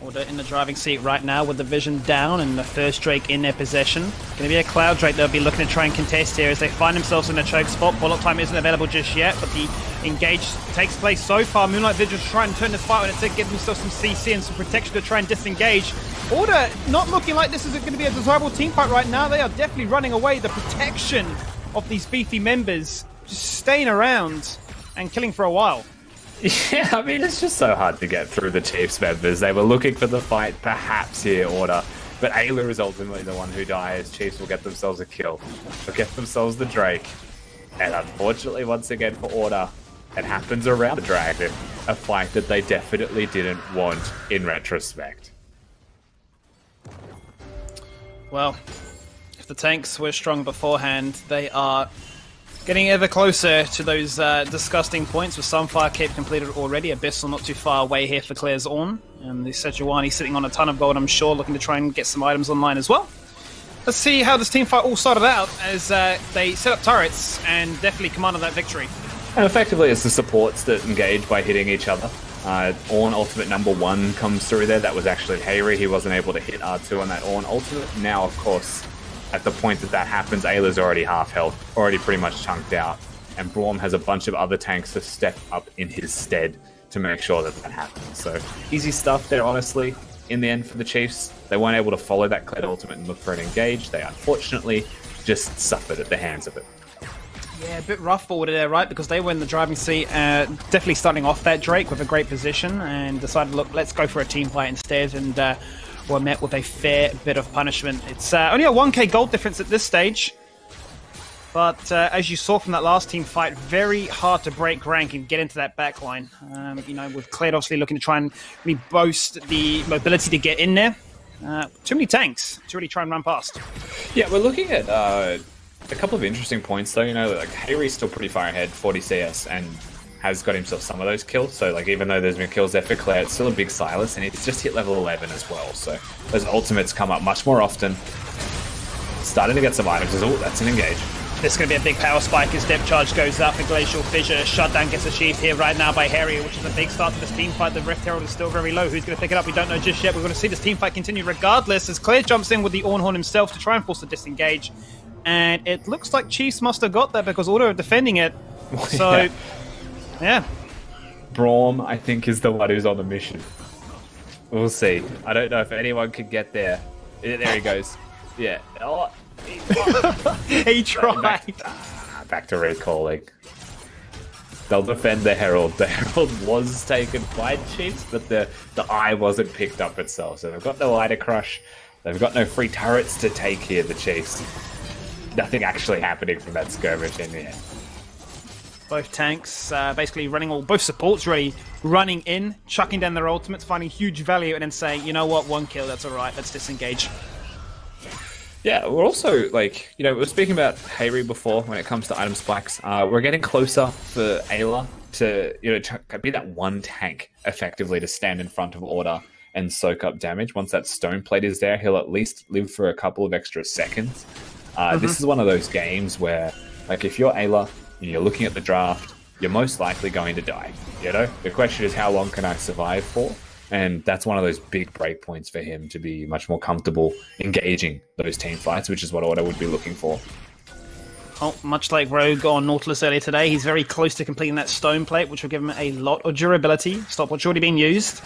Order in the driving seat right now with the vision down and the first Drake in their possession. Going to be a Cloud Drake they'll be looking to try and contest here as they find themselves in a choke spot. Bullet time isn't available just yet, but the engage takes place so far. Moonlight Vigil's trying to turn this fight on its head, give themselves some CC and some protection to try and disengage. Order not looking like this is going to be a desirable team fight right now. They are definitely running away. The protection of these beefy members just staying around and killing for a while. Yeah, I mean, it's just so hard to get through the Chiefs members. They were looking for the fight, perhaps here, Order. But Ayla is ultimately the one who dies. Chiefs will get themselves a kill. They'll get themselves the Drake. And unfortunately, once again, for Order, it happens around the Dragon. A fight that they definitely didn't want in retrospect. Well, if the tanks were strong beforehand, they are getting ever closer to those uh, disgusting points with some fire cape completed already. Abyssal not too far away here for Claire's Ornn. And the Sejuani sitting on a ton of gold, I'm sure, looking to try and get some items online as well. Let's see how this team fight all started out as uh, they set up turrets and definitely commanded that victory. And effectively, it's the supports that engage by hitting each other. Uh, Ornn ultimate number one comes through there. That was actually Hayri. He wasn't able to hit R2 on that Ornn ultimate. Now, of course, at the point that that happens, Ayla's already half health, already pretty much chunked out. And Braum has a bunch of other tanks to step up in his stead to make sure that that happens. So easy stuff there, honestly. In the end, for the Chiefs, they weren't able to follow that Kled ultimate and look for an engage. They unfortunately just suffered at the hands of it. Yeah, a bit rough forward there, right? Because they were in the driving seat, uh, definitely starting off that Drake with a great position, and decided, look, let's go for a team fight instead, and uh, were met with a fair bit of punishment. It's uh, only a 1k gold difference at this stage, but uh, as you saw from that last team fight, very hard to break rank and get into that backline. Um, you know, with Kled obviously looking to try and really boast the mobility to get in there. Uh, too many tanks to really try and run past. Yeah, we're looking at uh, a couple of interesting points, though. You know, like Hayri's still pretty far ahead, 40 CS, and has got himself some of those kills. So, like, even though there's been kills there for Claire, it's still a big Sylas, and he's just hit level 11 as well. So, those ultimates come up much more often. Starting to get some items. Oh, that's an engage. This is going to be a big power spike as depth charge goes up and Glacial Fissure. Shutdown gets achieved here right now by Hayri, which is a big start to this team fight. The Rift Herald is still very low. Who's going to pick it up? We don't know just yet. We're going to see this team fight continue regardless as Claire jumps in with the Ornhorn himself to try and force the disengage. And it looks like Chiefs must have got that because Auto defending it. So, yeah. Yeah. Braum, I think, is the one who's on the mission. We'll see. I don't know if anyone could get there. There he goes. Yeah. Oh, he tried. Back, ah, back to recalling. They'll defend the Herald. The Herald was taken by Chiefs, but the, the eye wasn't picked up itself. So they've got no eye to crush. They've got no free turrets to take here, the Chiefs. Nothing actually happening from that skirmish in the end. Both tanks uh, basically running all, both supports really running in, chucking down their ultimates, finding huge value, and then saying, you know what, one kill, that's alright, let's disengage. Yeah, we're also like you know we are speaking about Hayri before when it comes to item spikes. Uh, we're getting closer for Ayla to you know be that one tank effectively to stand in front of order and soak up damage. Once that stone plate is there, he'll at least live for a couple of extra seconds. Uh, mm-hmm. This is one of those games where like if you're Ayla and you're looking at the draft, you're most likely going to die. You know the question is how long can I survive for? And that's one of those big break points for him to be much more comfortable engaging those team fights, which is what Order would be looking for. Oh, much like Rogue on Nautilus earlier today, he's very close to completing that stone plate, which will give him a lot of durability. Stopwatch already being used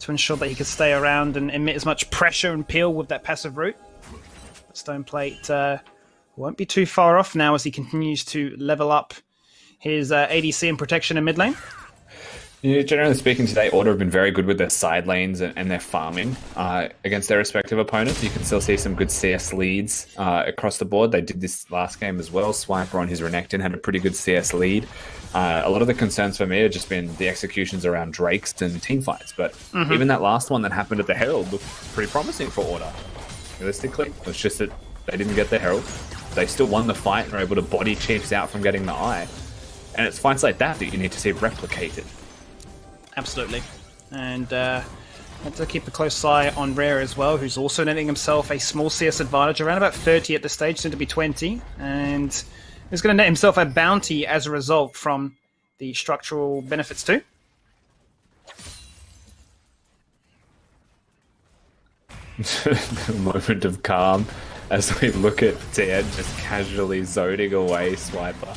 to ensure that he can stay around and emit as much pressure and peel with that passive root. Stone plate uh, won't be too far off now as he continues to level up his uh, ADC and protection in mid lane. Yeah, generally speaking, today Order have been very good with their side lanes and, and their farming uh, against their respective opponents. You can still see some good CS leads uh, across the board. They did this last game as well. Swiper on his Renekton had a pretty good CS lead. Uh, a lot of the concerns for me have just been the executions around Drakes and team fights. But mm-hmm. even that last one that happened at the Herald looked pretty promising for Order. Realistically, it's just that they didn't get the Herald. they still won the fight and were able to body Chiefs out from getting the eye. And it's fights like that that you need to see replicated. Absolutely. And uh, have to keep a close eye on Rare as well, who's also netting himself a small CS advantage, around about 30 at the stage, soon to be 20. And is going to net himself a bounty as a result from the structural benefits too. moment of calm as we look at Ted just casually zoning away Swiper.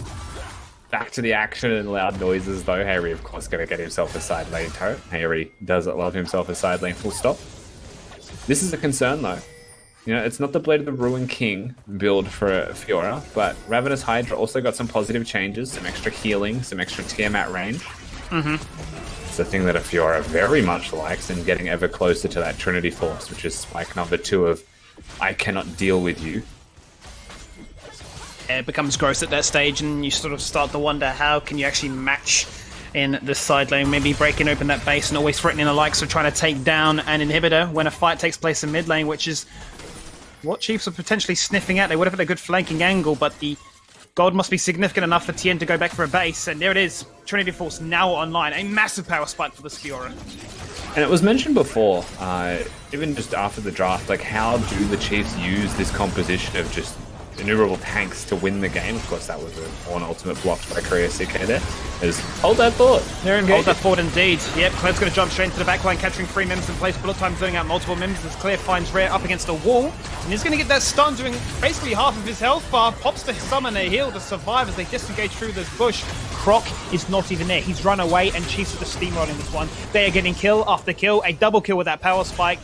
Back to the action and loud noises though. Hayri, of course, going to get himself a side lane turret. Hayri doesn't love himself a side lane full stop. This is a concern though. You know, it's not the Blade of the Ruin King build for Fiora, but Ravenous Hydra also got some positive changes, some extra healing, some extra Tiamat range. Mm-hmm. It's a thing that a Fiora very much likes, and getting ever closer to that Trinity Force, which is spike number two of I cannot deal with you. It becomes gross at that stage, and you sort of start to wonder how can you actually match in the side lane, maybe breaking open that base and always threatening the likes of trying to take down an inhibitor when a fight takes place in mid lane, which is what Chiefs are potentially sniffing at. They would have had a good flanking angle, but the gold must be significant enough for Tien to go back for a base. And there it is. Trinity Force now online. A massive power spike for the Fiora. And it was mentioned before, uh, even just after the draft, like how do the Chiefs use this composition of just innumerable tanks to win the game. Of course, that was a, an ultimate blocked by Korea CK there. Is hold that thought. They're engaged. Hold that thought indeed. Yep, Claire's going to jump straight into the backline, capturing three members in place. Bullet time zoning out multiple members as Claire finds Rare up against a wall. And he's going to get that stun, doing basically half of his health bar. Pops to summon a heal to survive as they disengage through this bush. Croc is not even there. He's run away and Chiefs with the steamroll in this one. They are getting kill after kill. A double kill with that power spike.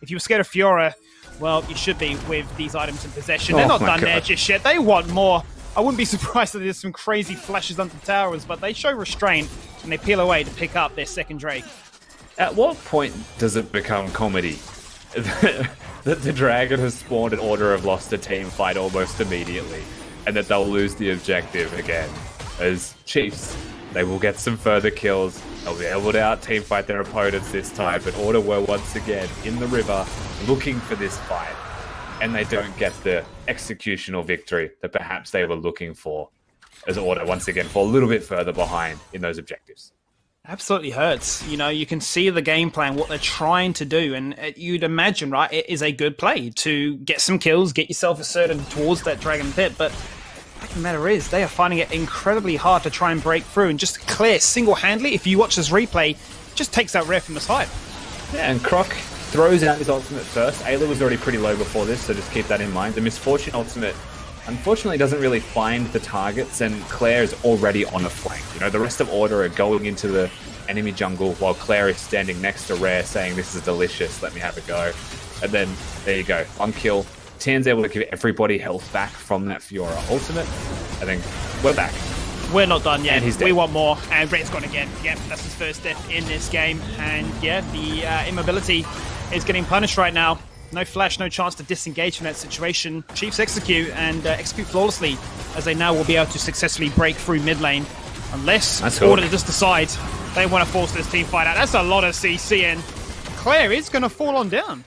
If you were scared of Fiora, well, you should be with these items in possession. They're Oh not done God. there just yet. They want more. I wouldn't be surprised if there's some crazy flashes under towers, but they show restraint and they peel away to pick up their second Drake. At what point does it become comedy? that the dragon has spawned an order of lost a team fight almost immediately, and that they'll lose the objective again. As Chiefs, they will get some further kills. They'll be able to out team fight their opponents this time, but Order were once again in the river looking for this fight, and they don't get the executional victory that perhaps they were looking for. As Order once again fall a little bit further behind in those objectives. Absolutely hurts. You know, you can see the game plan, what they're trying to do, and uh, you'd imagine, right, it is a good play to get some kills, get yourself asserted towards that dragon pit, but the matter is, they are finding it incredibly hard to try and break through, and just clear single-handedly, if you watch this replay, just takes out Rare from the side. Yeah, and Croc throws out his ultimate first. Ayla was already pretty low before this, so just keep that in mind. The Miss Fortune ultimate, unfortunately, doesn't really find the targets, and Claire is already on a flank. You know, the rest of Order are going into the enemy jungle while Claire is standing next to Rare saying, This is delicious, let me have a go. And then, there you go, one kill. Tien's able to give everybody health back from that Fiora ultimate, I think we're back. We're not done yet. He's we want more. And Red's gone again. Yep, that's his first death in this game. And yeah, the uh, immobility is getting punished right now. No flash, no chance to disengage from that situation. Chiefs execute and uh, execute flawlessly, as they now will be able to successfully break through mid lane. Unless That's Order just decides they want to force this team fight out. That's a lot of CC, and Claire is going to fall on down.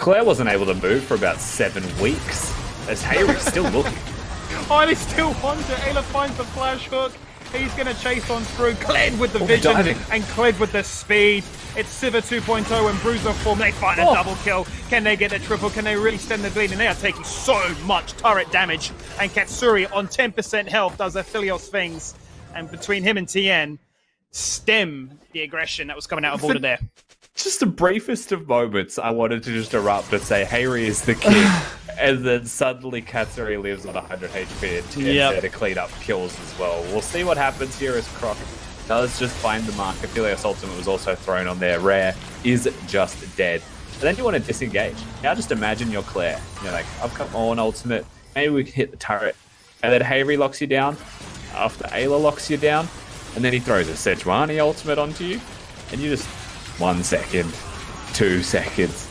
Claire wasn't able to move for about seven weeks, as Hayrick's still looking. Oh, they still want it. Ayla finds the flash hook. He's going to chase on through. Kled with the Oh, vision diving. and Kled with the speed. It's Siva 2.0 and Bruiser form. They find a Oh. double kill. Can they get the triple? Can they really stem the bleed? And they are taking so much turret damage. And Katsuri on 10% health does Aphelios things. And between him and Tien, stem the aggression that was coming out of order there. Just the briefest of moments, I wanted to just erupt and say, Hayri is the king. and then suddenly Katsuri lives on 100 HP and Tien's Yep. there to clean up kills as well. We'll see what happens here as Croc does just find the mark. Aphelios Ultimate was also thrown on there. Rare is just dead. And then you want to disengage. Now just imagine you're Claire. You're like, I've got my own ultimate. Maybe we can hit the turret. And then Hayri locks you down. After Ayla locks you down. And then he throws a Sejuani ultimate onto you. And you just one second, two seconds,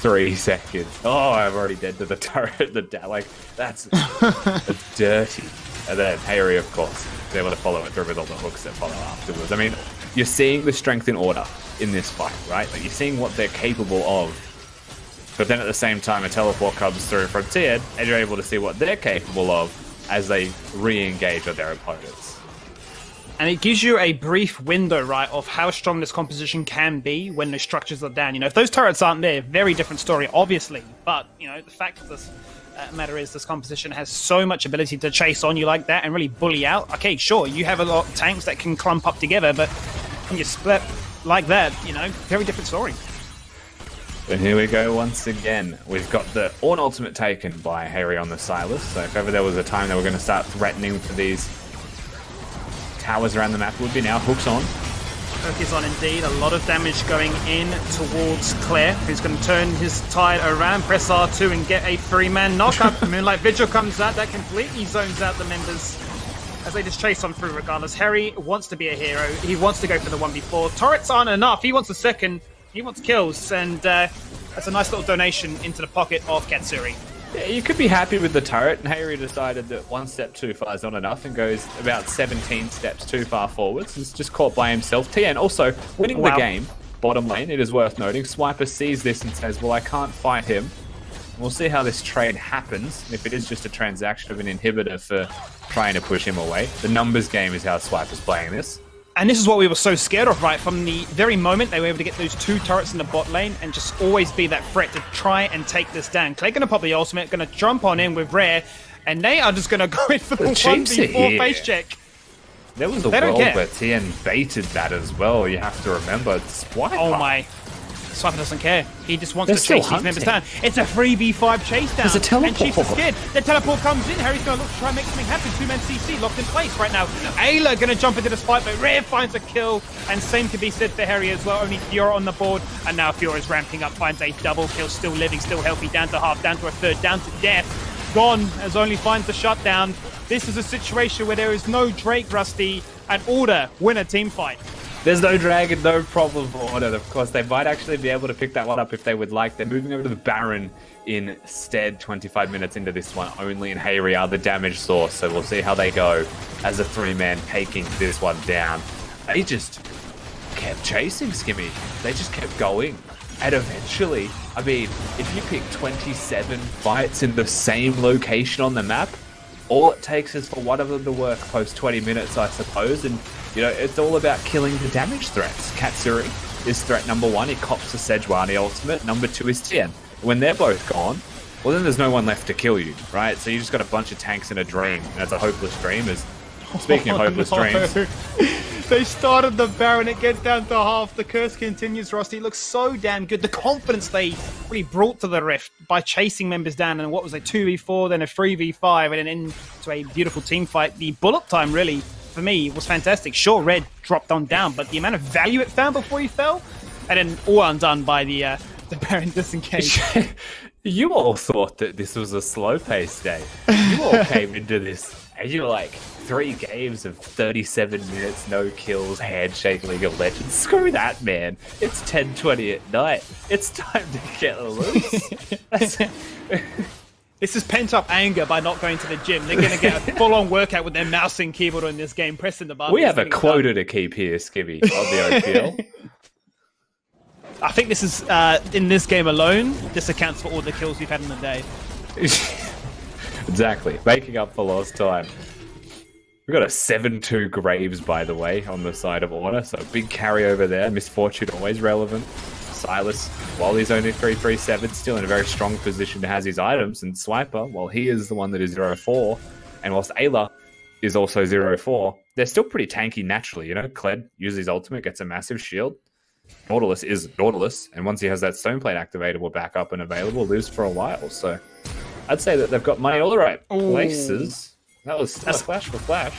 three seconds. Oh, I'm already dead to the turret. The da- like that's, that's dirty. And then Hayri, of course, is able to follow it through with all the hooks that follow afterwards. I mean, you're seeing the strength in order in this fight, right? Like you're seeing what they're capable of. But then at the same time, a teleport comes through from Tien, and you're able to see what they're capable of as they re-engage with their opponents. And it gives you a brief window, right, of how strong this composition can be when the structures are down. You know, if those turrets aren't there, very different story, obviously. But, you know, the fact of this uh, matter is this composition has so much ability to chase on you like that and really bully out. Okay, sure, you have a lot of tanks that can clump up together, but when you split like that, you know, very different story. And here we go once again. We've got the Ornn ultimate taken by Hayri on the Sylas. So if ever there was a time they were going to start threatening for these towers around the map, would be now. Hooks on. Hook is on indeed. A lot of damage going in towards Claire, who's going to turn his tide around, press R2 and get a three-man knockup. Moonlight Vigil comes out. That completely zones out the members as they just chase on through regardless. Hayri wants to be a hero. He wants to go for the 1v4. Turrets aren't enough. He wants a second. He wants kills. And uh, that's a nice little donation into the pocket of Katsuri. Yeah, you could be happy with the turret, and Hayri decided that one step too far is not enough and goes about 17 steps too far forwards. He's just caught by himself. Tien also winning Wow. the game, bottom lane, it is worth noting. Swiper sees this and says, well, I can't fight him. We'll see how this trade happens. If it is just a transaction of an inhibitor for trying to push him away. The numbers game is how Swiper's playing this. And this is what we were so scared of, right? From the very moment they were able to get those two turrets in the bot lane and just always be that threat to try and take this down. Clay gonna pop the ultimate, gonna jump on in with Rare, and they are just gonna go in for the, The one Chiefs are before here. face check. There was a They world where Tien baited that as well. You have to remember. It's, Swiper. Oh my. Swiper doesn't care. He just wants They're to chase these members down. It's a 3v5 chase down. There's a teleport. And Chiefs are scared. The teleport comes in. Hayri's going to look to try and make something happen. Two-man CC locked in place right now. Ayla going to jump into this fight, but Rare finds a kill. And same can be said for Hayri as well. Only Fiora on the board. And now Fiora's ramping up, finds a double kill. Still living, still healthy. Down to half, down to a third, down to death. Gone as only finds the shutdown. This is a situation where there is no Drake, Rusty, and Order win a team fight. There's no dragon, no problem for Order. Of course, they might actually be able to pick that one up if they would like. They're moving over to the Baron instead 25 minutes into this one. Only and Hayri are the damage source, so we'll see how they go as a three-man taking this one down. They just kept chasing Skimmy. They just kept going. And eventually, I mean, if you pick 27 fights in the same location on the map, all it takes is for one of them to work post 20 minutes, I suppose. And, you know, it's all about killing the damage threats. Katsuri is threat number one. He cops the Sejuani ultimate. Number two is Tien. When they're both gone, well, then there's no one left to kill you, right? So you just got a bunch of tanks in a dream. And it's a hopeless dream. As Speaking of oh, hopeless Oh, no. dreams, They started the Baron, it gets down to half. The curse continues, Rusty. Looks so damn good. The confidence they really brought to the Rift by chasing members down and what was a 2v4, then a 3v5, and then into a beautiful team fight. The bullet time, really, for me, was fantastic. Sure, Red dropped on down, but the amount of value it found before he fell, and then all undone by the, uh, the Baron disengage. you all thought that this was a slow paced day. You all came into this and you were like, three games of 37 minutes, no kills, handshake League of Legends. Screw that, man. It's 10.20 at night. It's time to get loose. This is pent up anger by not going to the gym. They're going to get a full on workout with their mouse and keyboard in this game, pressing the button. we have a quota to keep here, Skimmy, on the OPL. I think this is uh, in this game alone. This accounts for all the kills we've had in the day. exactly. Making up for lost time. We've got a 7-2 Graves, by the way, on the side of Order, so big carryover there. Miss Fortune always relevant. Sylas, while he's only 3-3-7, still in a very strong position to has his items, and Swiper, while he is the one that is 0-4, and whilst Ayla is also 0-4, they're still pretty tanky naturally, you know? Kled uses his ultimate, gets a massive shield. Nautilus is Nautilus, and once he has that stone plate activatable back up and available, lives for a while, so... I'd say that they've got money all the right places. That was that's flash for flash.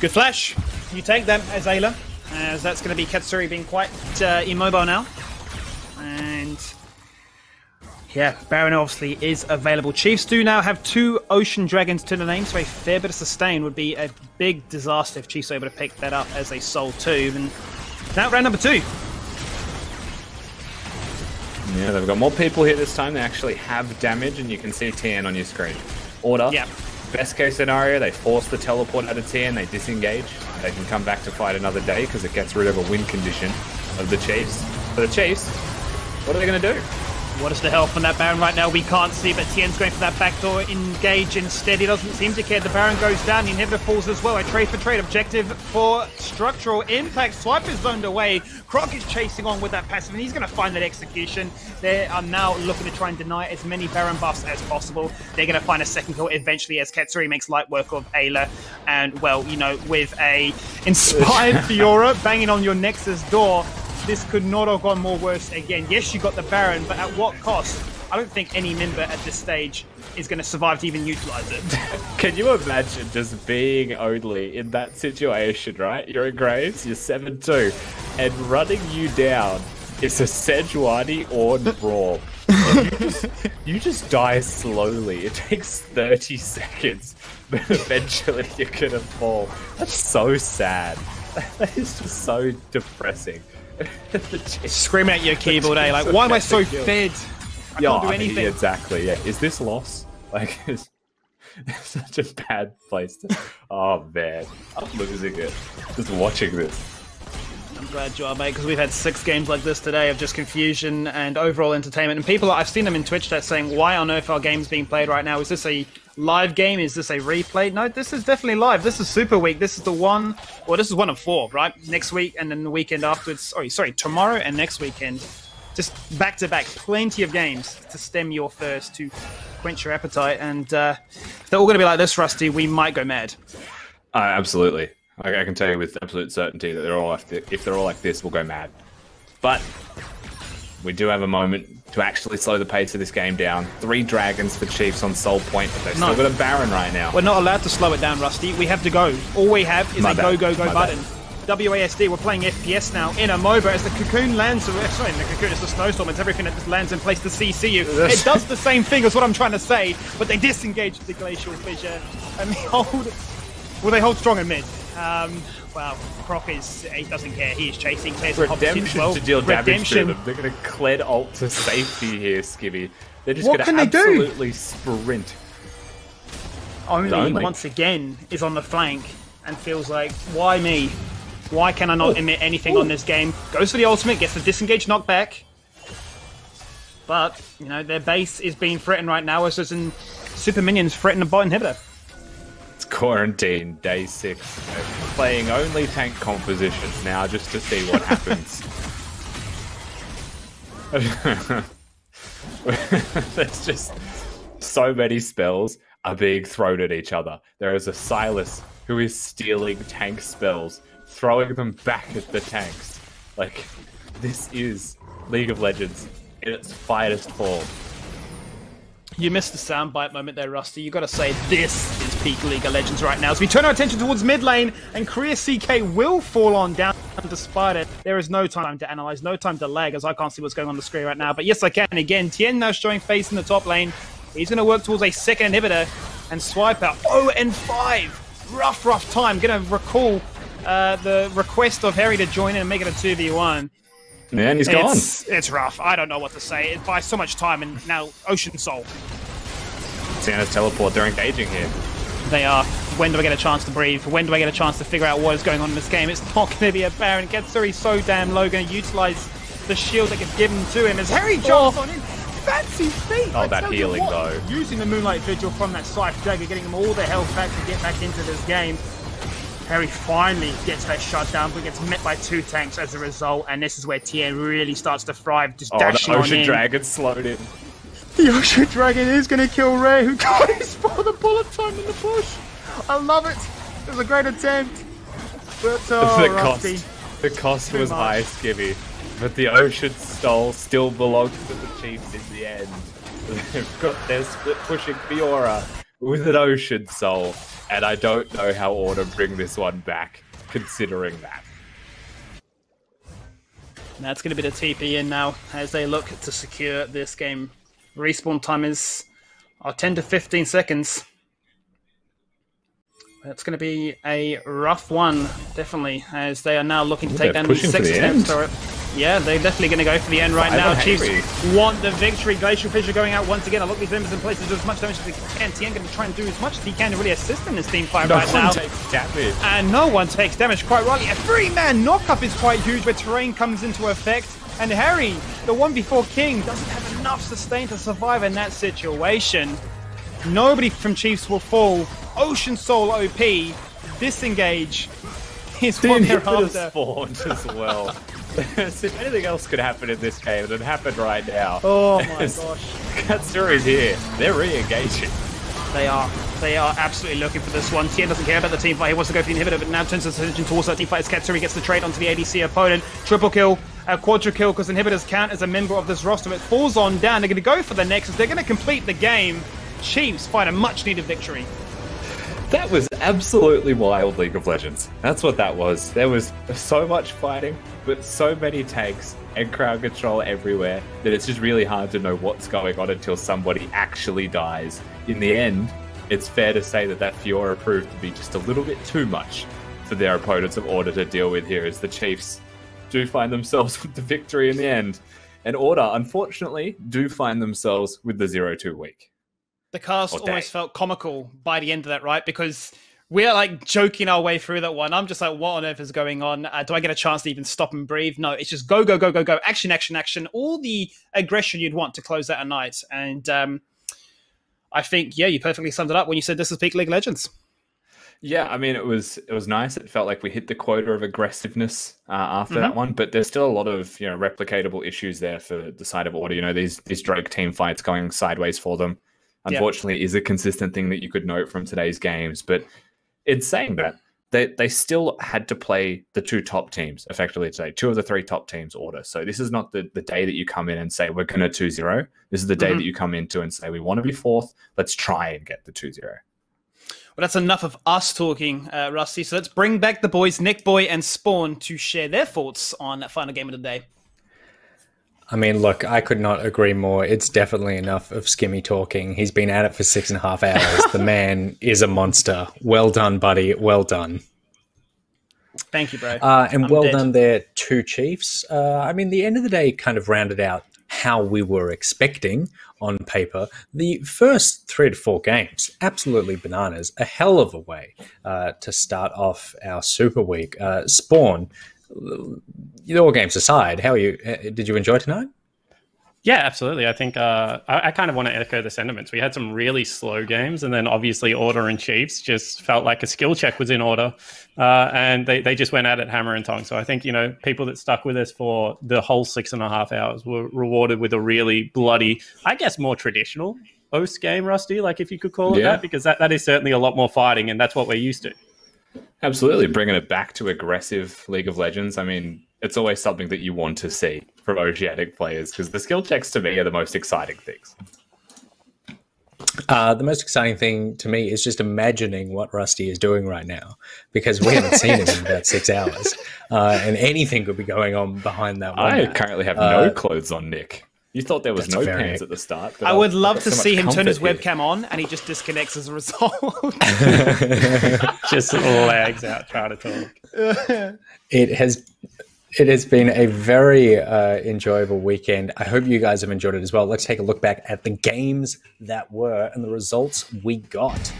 Good flash. You take them as Ayla, as that's going to be Katsuri being quite uh, immobile now. And yeah, Baron obviously is available. Chiefs do now have two Ocean Dragons to the name, so a fair bit of sustain would be a big disaster if Chiefs are able to pick that up as they sold two. And now round number two. Yeah, they've got more people here this time. They actually have damage, and you can see Tien on your screen. Order. Yeah. Best case scenario, they force the teleport out of Tien, they disengage. They can come back to fight another day because it gets rid of a win condition of the Chiefs. For the Chiefs, what are they going to do? What is the help from that Baron right now? We can't see, but Tien's going for that backdoor engage instead. He doesn't seem to care. The Baron goes down. The inhibitor falls as well. A trade for trade objective for structural impact. Swipe is zoned away. Croc is chasing on with that passive, and he's going to find that execution. They are now looking to try and deny as many Baron buffs as possible. They're going to find a second kill eventually as Katsuri makes light work of Ayla. And, well, you know, with a inspired Fiora banging on your Nexus door, this could not have gone more worse again. Yes, you got the Baron, but at what cost? I don't think any member at this stage is going to survive to even utilize it. Can you imagine just being only in that situation, right? You're in Graves, you're 7 2, and running you down is a Sejuani or Brawl. You, just, you just die slowly. It takes 30 seconds, but eventually you're going to fall. That's so sad. That is just so depressing. Screaming at your keyboard, eh? Like, why am I so fed? I Yeah, can't do I mean, exactly. Yeah, is this loss? Like, it's, it's such a bad place to. Oh man, I'm losing it. Just watching this. I'm glad you are, mate, because we've had six games like this today of just confusion and overall entertainment. And people, I've seen them in Twitch chat saying, "Why on earth are games being played right now? Is this a live game? Is this a replay?" No, this is definitely live. This is Super Week. This is the one. Well, this is one of four, right? Next week and then the weekend afterwards. Sorry, sorry, tomorrow and next weekend. Just back to back, plenty of games to stem your thirst, to quench your appetite. And uh, if they're all going to be like this, Rusty, we might go mad. Uh, absolutely. I, I can tell you with absolute certainty that they're all if they're all like this, we'll go mad. But we do have a moment to actually slow the pace of this game down. Three dragons for Chiefs on Soul Point, but they've No. still got a Baron right now. We're not allowed to slow it down, Rusty. We have to go. All we have is My a bad. go, go, go My button. WASD, we're playing FPS now in a MOBA as the cocoon lands. Sorry, the cocoon is the snowstorm. It's everything that just lands in place to CC you. It does the same thing as what I'm trying to say, but they disengage the glacial fissure and they hold. Well, they hold strong in mid. Um, well, Croc is. He doesn't care. He is chasing. Clears the opposite Redemption well. to deal damage to Redemption. them. They're going to Kled alt to safety here, Skimmy. They're just going can to they do? absolutely sprint. only, Only. once again is on the flank and feels like, why me? Why can I not emit anything on this game? Goes for the ultimate, gets the disengage knockback. But, you know, their base is being threatened right now as in super minions threaten the bot inhibitor. It's quarantine day six. Playing only tank compositions now just to see what happens. There's just so many spells are being thrown at each other. There is a Sylas who is stealing tank spells, throwing them back at the tanks. Like, this is League of Legends in its finest form. You missed the soundbite moment there, Rusty. You got to say this is peak League of Legends right now. As we turn our attention towards mid lane, and Korea CK will fall on down despite it. There is no time to analyze, no time to lag, as I can't see what's going on the screen right now. But yes, I can. Again, Tien now showing face in the top lane. He's going to work towards a second inhibitor and swipe out. Oh, and five. Rough, rough time. Going to recall uh, the request of Hayri to join in and make it a 2v1. And he's gone. It's, it's rough. I don't know what to say. It buys so much time, and now Ocean Soul. Santa's teleport, they're engaging here. They are. When do I get a chance to breathe? When do I get a chance to figure out what is going on in this game? It's not going to be a Baron. Katsuri so damn low, going to utilize the shield that gets given to him as Hayri oh. jumps on in. Fancy feat! Oh, I that healing, what, though. Using the Moonlight Vigil from that Scythe Dagger, getting them all the health back to get back into this game. Hayri finally gets that shot down, but gets met by two tanks as a result, and this is where Tien really starts to thrive, just Oh, the dashing on Ocean in. Dragon slowed in. The Ocean Dragon is going to kill Ray, who got his for the bullet time in the bush. I love it. It was a great attempt. But, oh, the Rusty. cost, the cost was much. high, Skimmy, but the Ocean Soul still belongs to the Chiefs in the end. They've got their split pushing Fiora with an Ocean Soul, and I don't know how Order bring this one back, considering that. That's going to be the TP in now as they look to secure this game. Respawn time is uh, 10 to 15 seconds. That's going to be a rough one, definitely, as they are now looking to Ooh, take down the six the step end. turret. Yeah, they're definitely going to go for the end right now. Chiefs want the victory. Glacial Fissure going out once again. I look these members in place to do as much damage as they can. Tien going to try and do as much as he can to really assist in this team fight No right now. And no one takes damage, quite rightly. A three-man knockup is quite huge where terrain comes into effect. And Hayri, the one before King, doesn't have enough sustain to survive in that situation. Nobody from Chiefs will fall. Ocean Soul OP, disengage is what they're after. spawned as well. if anything else could happen in this game, it would happen right now. Oh my gosh. Katsuri's here. They're re-engaging. They are. They are absolutely looking for this one. Tien doesn't care about the team fight. He wants to go for the inhibitor, but now turns his attention towards that team fight as Katsuri gets the trade onto the ADC opponent. Triple kill, uh, quadra kill, because inhibitors count as a member of this roster. It falls on down. They're going to go for the Nexus. They're going to complete the game. Chiefs find a much needed victory. That was absolutely wild League of Legends. That's what that was. There was so much fighting, but so many tanks and crowd control everywhere that it's just really hard to know what's going on until somebody actually dies. In the end, it's fair to say that that Fiora proved to be just a little bit too much for their opponents of Order to deal with here as the Chiefs do find themselves with the victory in the end. And Order, unfortunately, do find themselves with the 0-2 week. The cast almost felt comical by the end of that, right? Because we're like joking our way through that one. I'm just like, what on earth is going on? Uh, do I get a chance to even stop and breathe? No, it's just go, go, go, go, go. Action, action, action. All the aggression you'd want to close out a night. And um, I think, yeah, you perfectly summed it up when you said this is peak League Legends. Yeah, I mean it was it was nice. It felt like we hit the quota of aggressiveness uh, after that one, but there's still a lot of you know replicatable issues there for the side of order. You know these these drug team fights going sideways for them. Yeah. Unfortunately, is a consistent thing that you could note from today's games. But in saying that, they they still had to play the two top teams effectively today. Two of the three top teams order. So this is not the, the day that you come in and say we're going to 2-0. This is the day Mhm. that you come into and say we want to be fourth. Let's try and get the 2-0. Well, that's enough of us talking, uh, Rusty. So let's bring back the boys, Nick Boy and Spawn, to share their thoughts on that final game of the day. I mean, look, I could not agree more. It's definitely enough of Skimmy talking. He's been at it for six and a half hours. the man is a monster. Well done, buddy. Well done. Thank you, bro. Uh, and I'm well dead. done there, two Chiefs. Uh, I mean, the end of the day kind of rounded out how we were expecting on paper. The first three to four games, absolutely bananas. A hell of a way uh, to start off our Super Week. Uh, Spawn, all games aside, how are you? uh, Did you enjoy tonight? Yeah, absolutely. I think uh, I, I kind of want to echo the sentiments. We had some really slow games, and then obviously Order and Chiefs just felt like a skill check was in order, uh, and they, they just went at it hammer and tong. So I think you know people that stuck with us for the whole six and a half hours were rewarded with a really bloody, I guess, more traditional host game, Rusty, like if you could call it Yeah. that, because that, that is certainly a lot more fighting, and that's what we're used to. Absolutely, bringing it back to aggressive League of Legends. I mean, it's always something that you want to see from Oceanic players because the skill checks to me are the most exciting things. Uh, the most exciting thing to me is just imagining what Rusty is doing right now because we haven't seen him in about six hours, uh, and anything could be going on behind that. I window. currently have Uh, no clothes on, Nick. You thought there was that's no very- pants at the start. but I I've- would I've love to so see him turn his here. webcam on and he just disconnects as a result. Just legs out trying to talk. it has it has been a very uh, enjoyable weekend. I hope you guys have enjoyed it as well. Let's take a look back at the games that were and the results we got.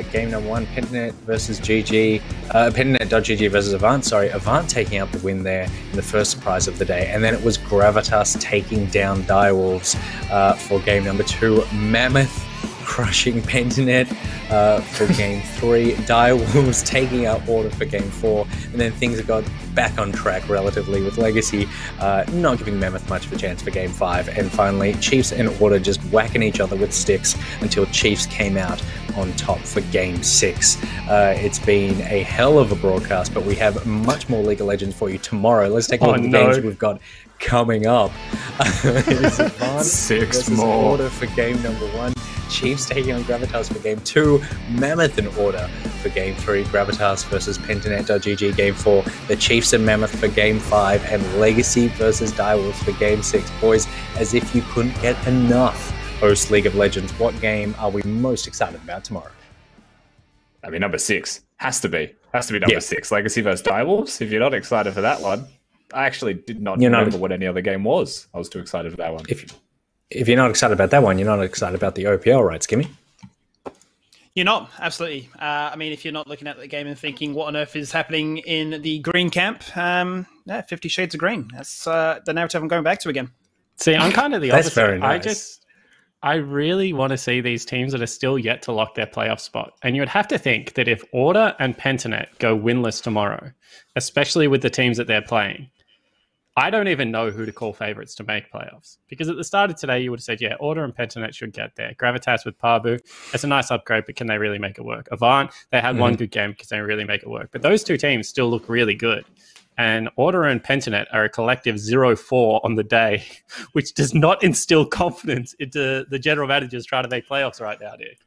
Game number one, Pentanet versus GG. Uh, Pentanet.gg versus Avant. Sorry, Avant taking out the win there in the first surprise of the day. And then it was Gravitas taking down Direwolves uh, for game number two. Mammoth crushing Pentanet uh, for game three. Direwolves taking out Order for game four. And then things have got back on track relatively with Legacy, uh, not giving Mammoth much of a chance for game five. And finally, Chiefs and Order just whacking each other with sticks until Chiefs came out on top for game six. Uh, it's been a hell of a broadcast, but we have much more League of Legends for you tomorrow. Let's take a look Oh, at the no. games we've got coming up. Six more. Order for game number one. Chiefs taking on Gravitas for game two. Mammoth and Order for game three. Gravitas versus Pentanet.gg game four. The Chiefs and Mammoth for game five. And Legacy versus Direwolves for game six. Boys, as if you couldn't get enough host League of Legends, what game are we most excited about tomorrow? I mean, number six has to be has to be number Yeah. six. Legacy versus Direwolves. If you're not excited for that one, I actually did not You're not- remember what any other game was. I was too excited for that one. If if you're not excited about that one, you're not excited about the OPL, right, Skimmy? You're not, absolutely. Uh, I mean, if you're not looking at the game and thinking, what on earth is happening in the green camp? Um, yeah, Fifty Shades of Green. That's uh, the narrative I'm going back to again. See, I'm kind of the That's opposite. very I just, I really want to see these teams that are still yet to lock their playoff spot. And you would have to think that if Order and Pentanet go winless tomorrow, especially with the teams that they're playing, I don't even know who to call favorites to make playoffs. Because at the start of today, you would have said, yeah, Order and Pentanet should get there. Gravitas with Parbu, it's a nice upgrade, but can they really make it work? Avant, they had one mm-hmm. good game because they really make it work. But those two teams still look really good. And Order and Pentanet are a collective 0 4 on the day, which does not instill confidence into the general managers trying to make playoffs right now, Nick.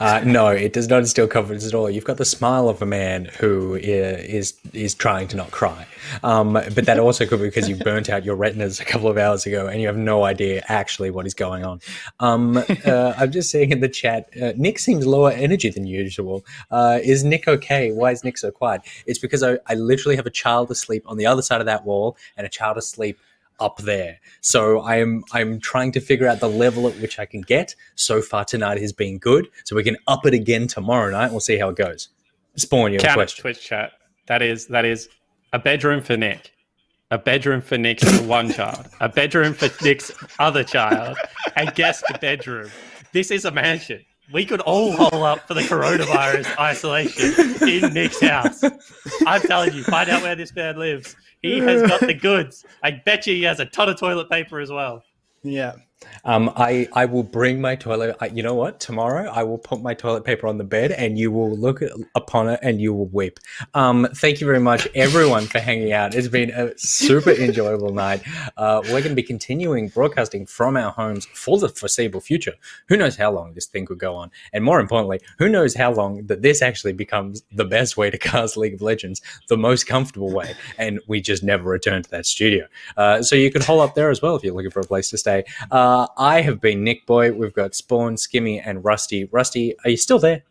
Uh, no, it does not instill confidence at all. You've got the smile of a man who is is trying to not cry, um, but that also could be because you burnt out your retinas a couple of hours ago and you have no idea actually what is going on. Um, uh, I'm just saying in the chat, uh, Nick seems lower energy than usual. Uh, is Nick okay? Why is Nick so quiet? It's because I, I literally have a child asleep on the other side of that wall and a child asleep up there. So I'm I'm trying to figure out the level at which I can get. So far tonight has been good. So we can up it again tomorrow night. We'll see how it goes. Spawn your Count question. Twitch chat. That is that is a bedroom for Nick, a bedroom for Nick's one child, a bedroom for Nick's other child, a guest bedroom. This is a mansion. We could all hole up for the coronavirus isolation in Nick's house. I'm telling you, find out where this man lives. He has got the goods. I bet you he has a ton of toilet paper as well. Yeah. Um, I I will bring my toilet. I, you know what? Tomorrow I will put my toilet paper on the bed, and you will look upon it and you will weep. Um, thank you very much, everyone, for hanging out. It's been a super enjoyable night. Uh, we're going to be continuing broadcasting from our homes for the foreseeable future. Who knows how long this thing could go on, and more importantly, who knows how long that this actually becomes the best way to cast League of Legends, the most comfortable way, and we just never return to that studio. Uh, so you can hole up there as well if you're looking for a place to stay. Uh, Uh, I have been Nick Boy. We've got Spawn, Skimmy, and Rusty. Rusty, are you still there?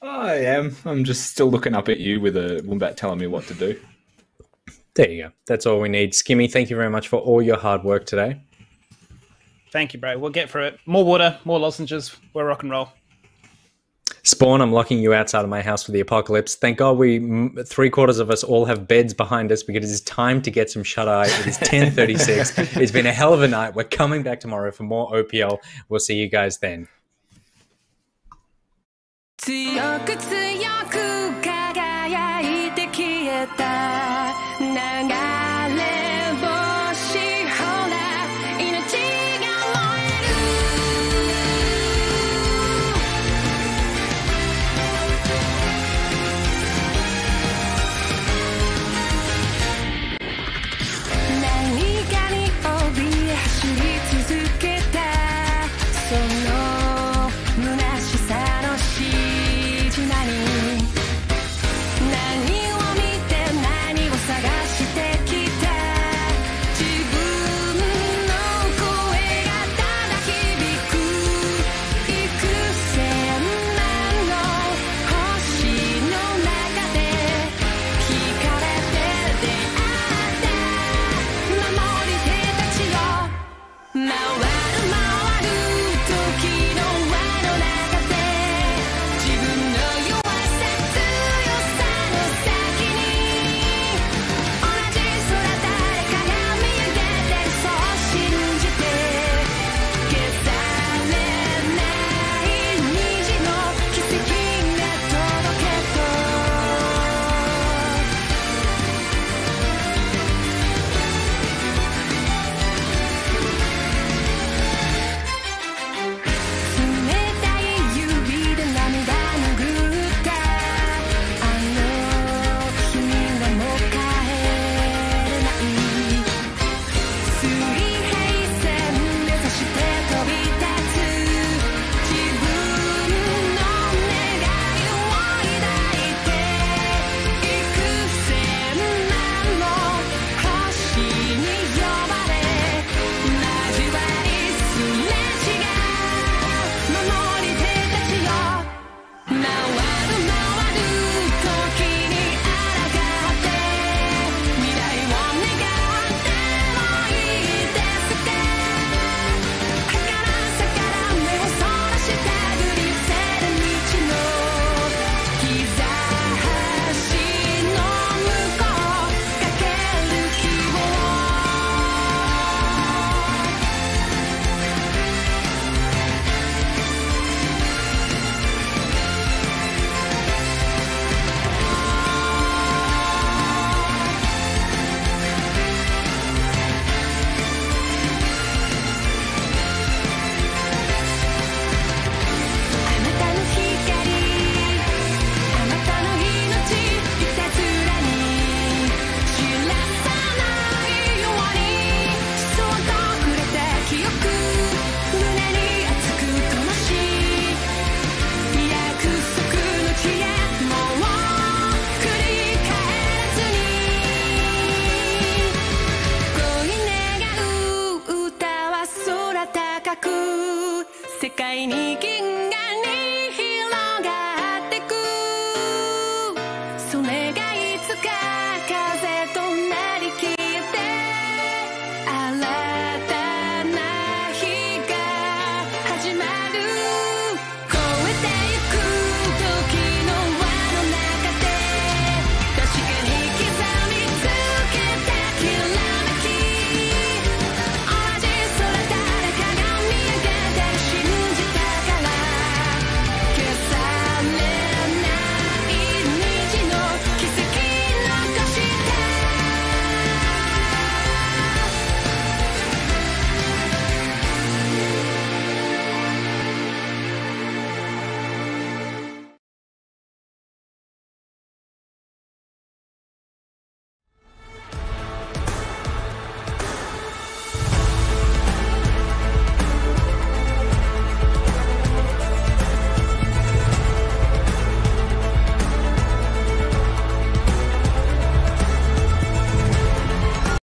I am. I'm just still looking up at you with a wombat telling me what to do. There you go. That's all we need. Skimmy, thank you very much for all your hard work today. Thank you, bro. We'll get through it. More water, more lozenges. We're rock and roll. Spawn, I'm locking you outside of my house for the apocalypse. Thank God we three quarters of us all have beds behind us because it is time to get some shut eye. It is 10:36. it's been a hell of a night. We're coming back tomorrow for more OPL. We'll see you guys then.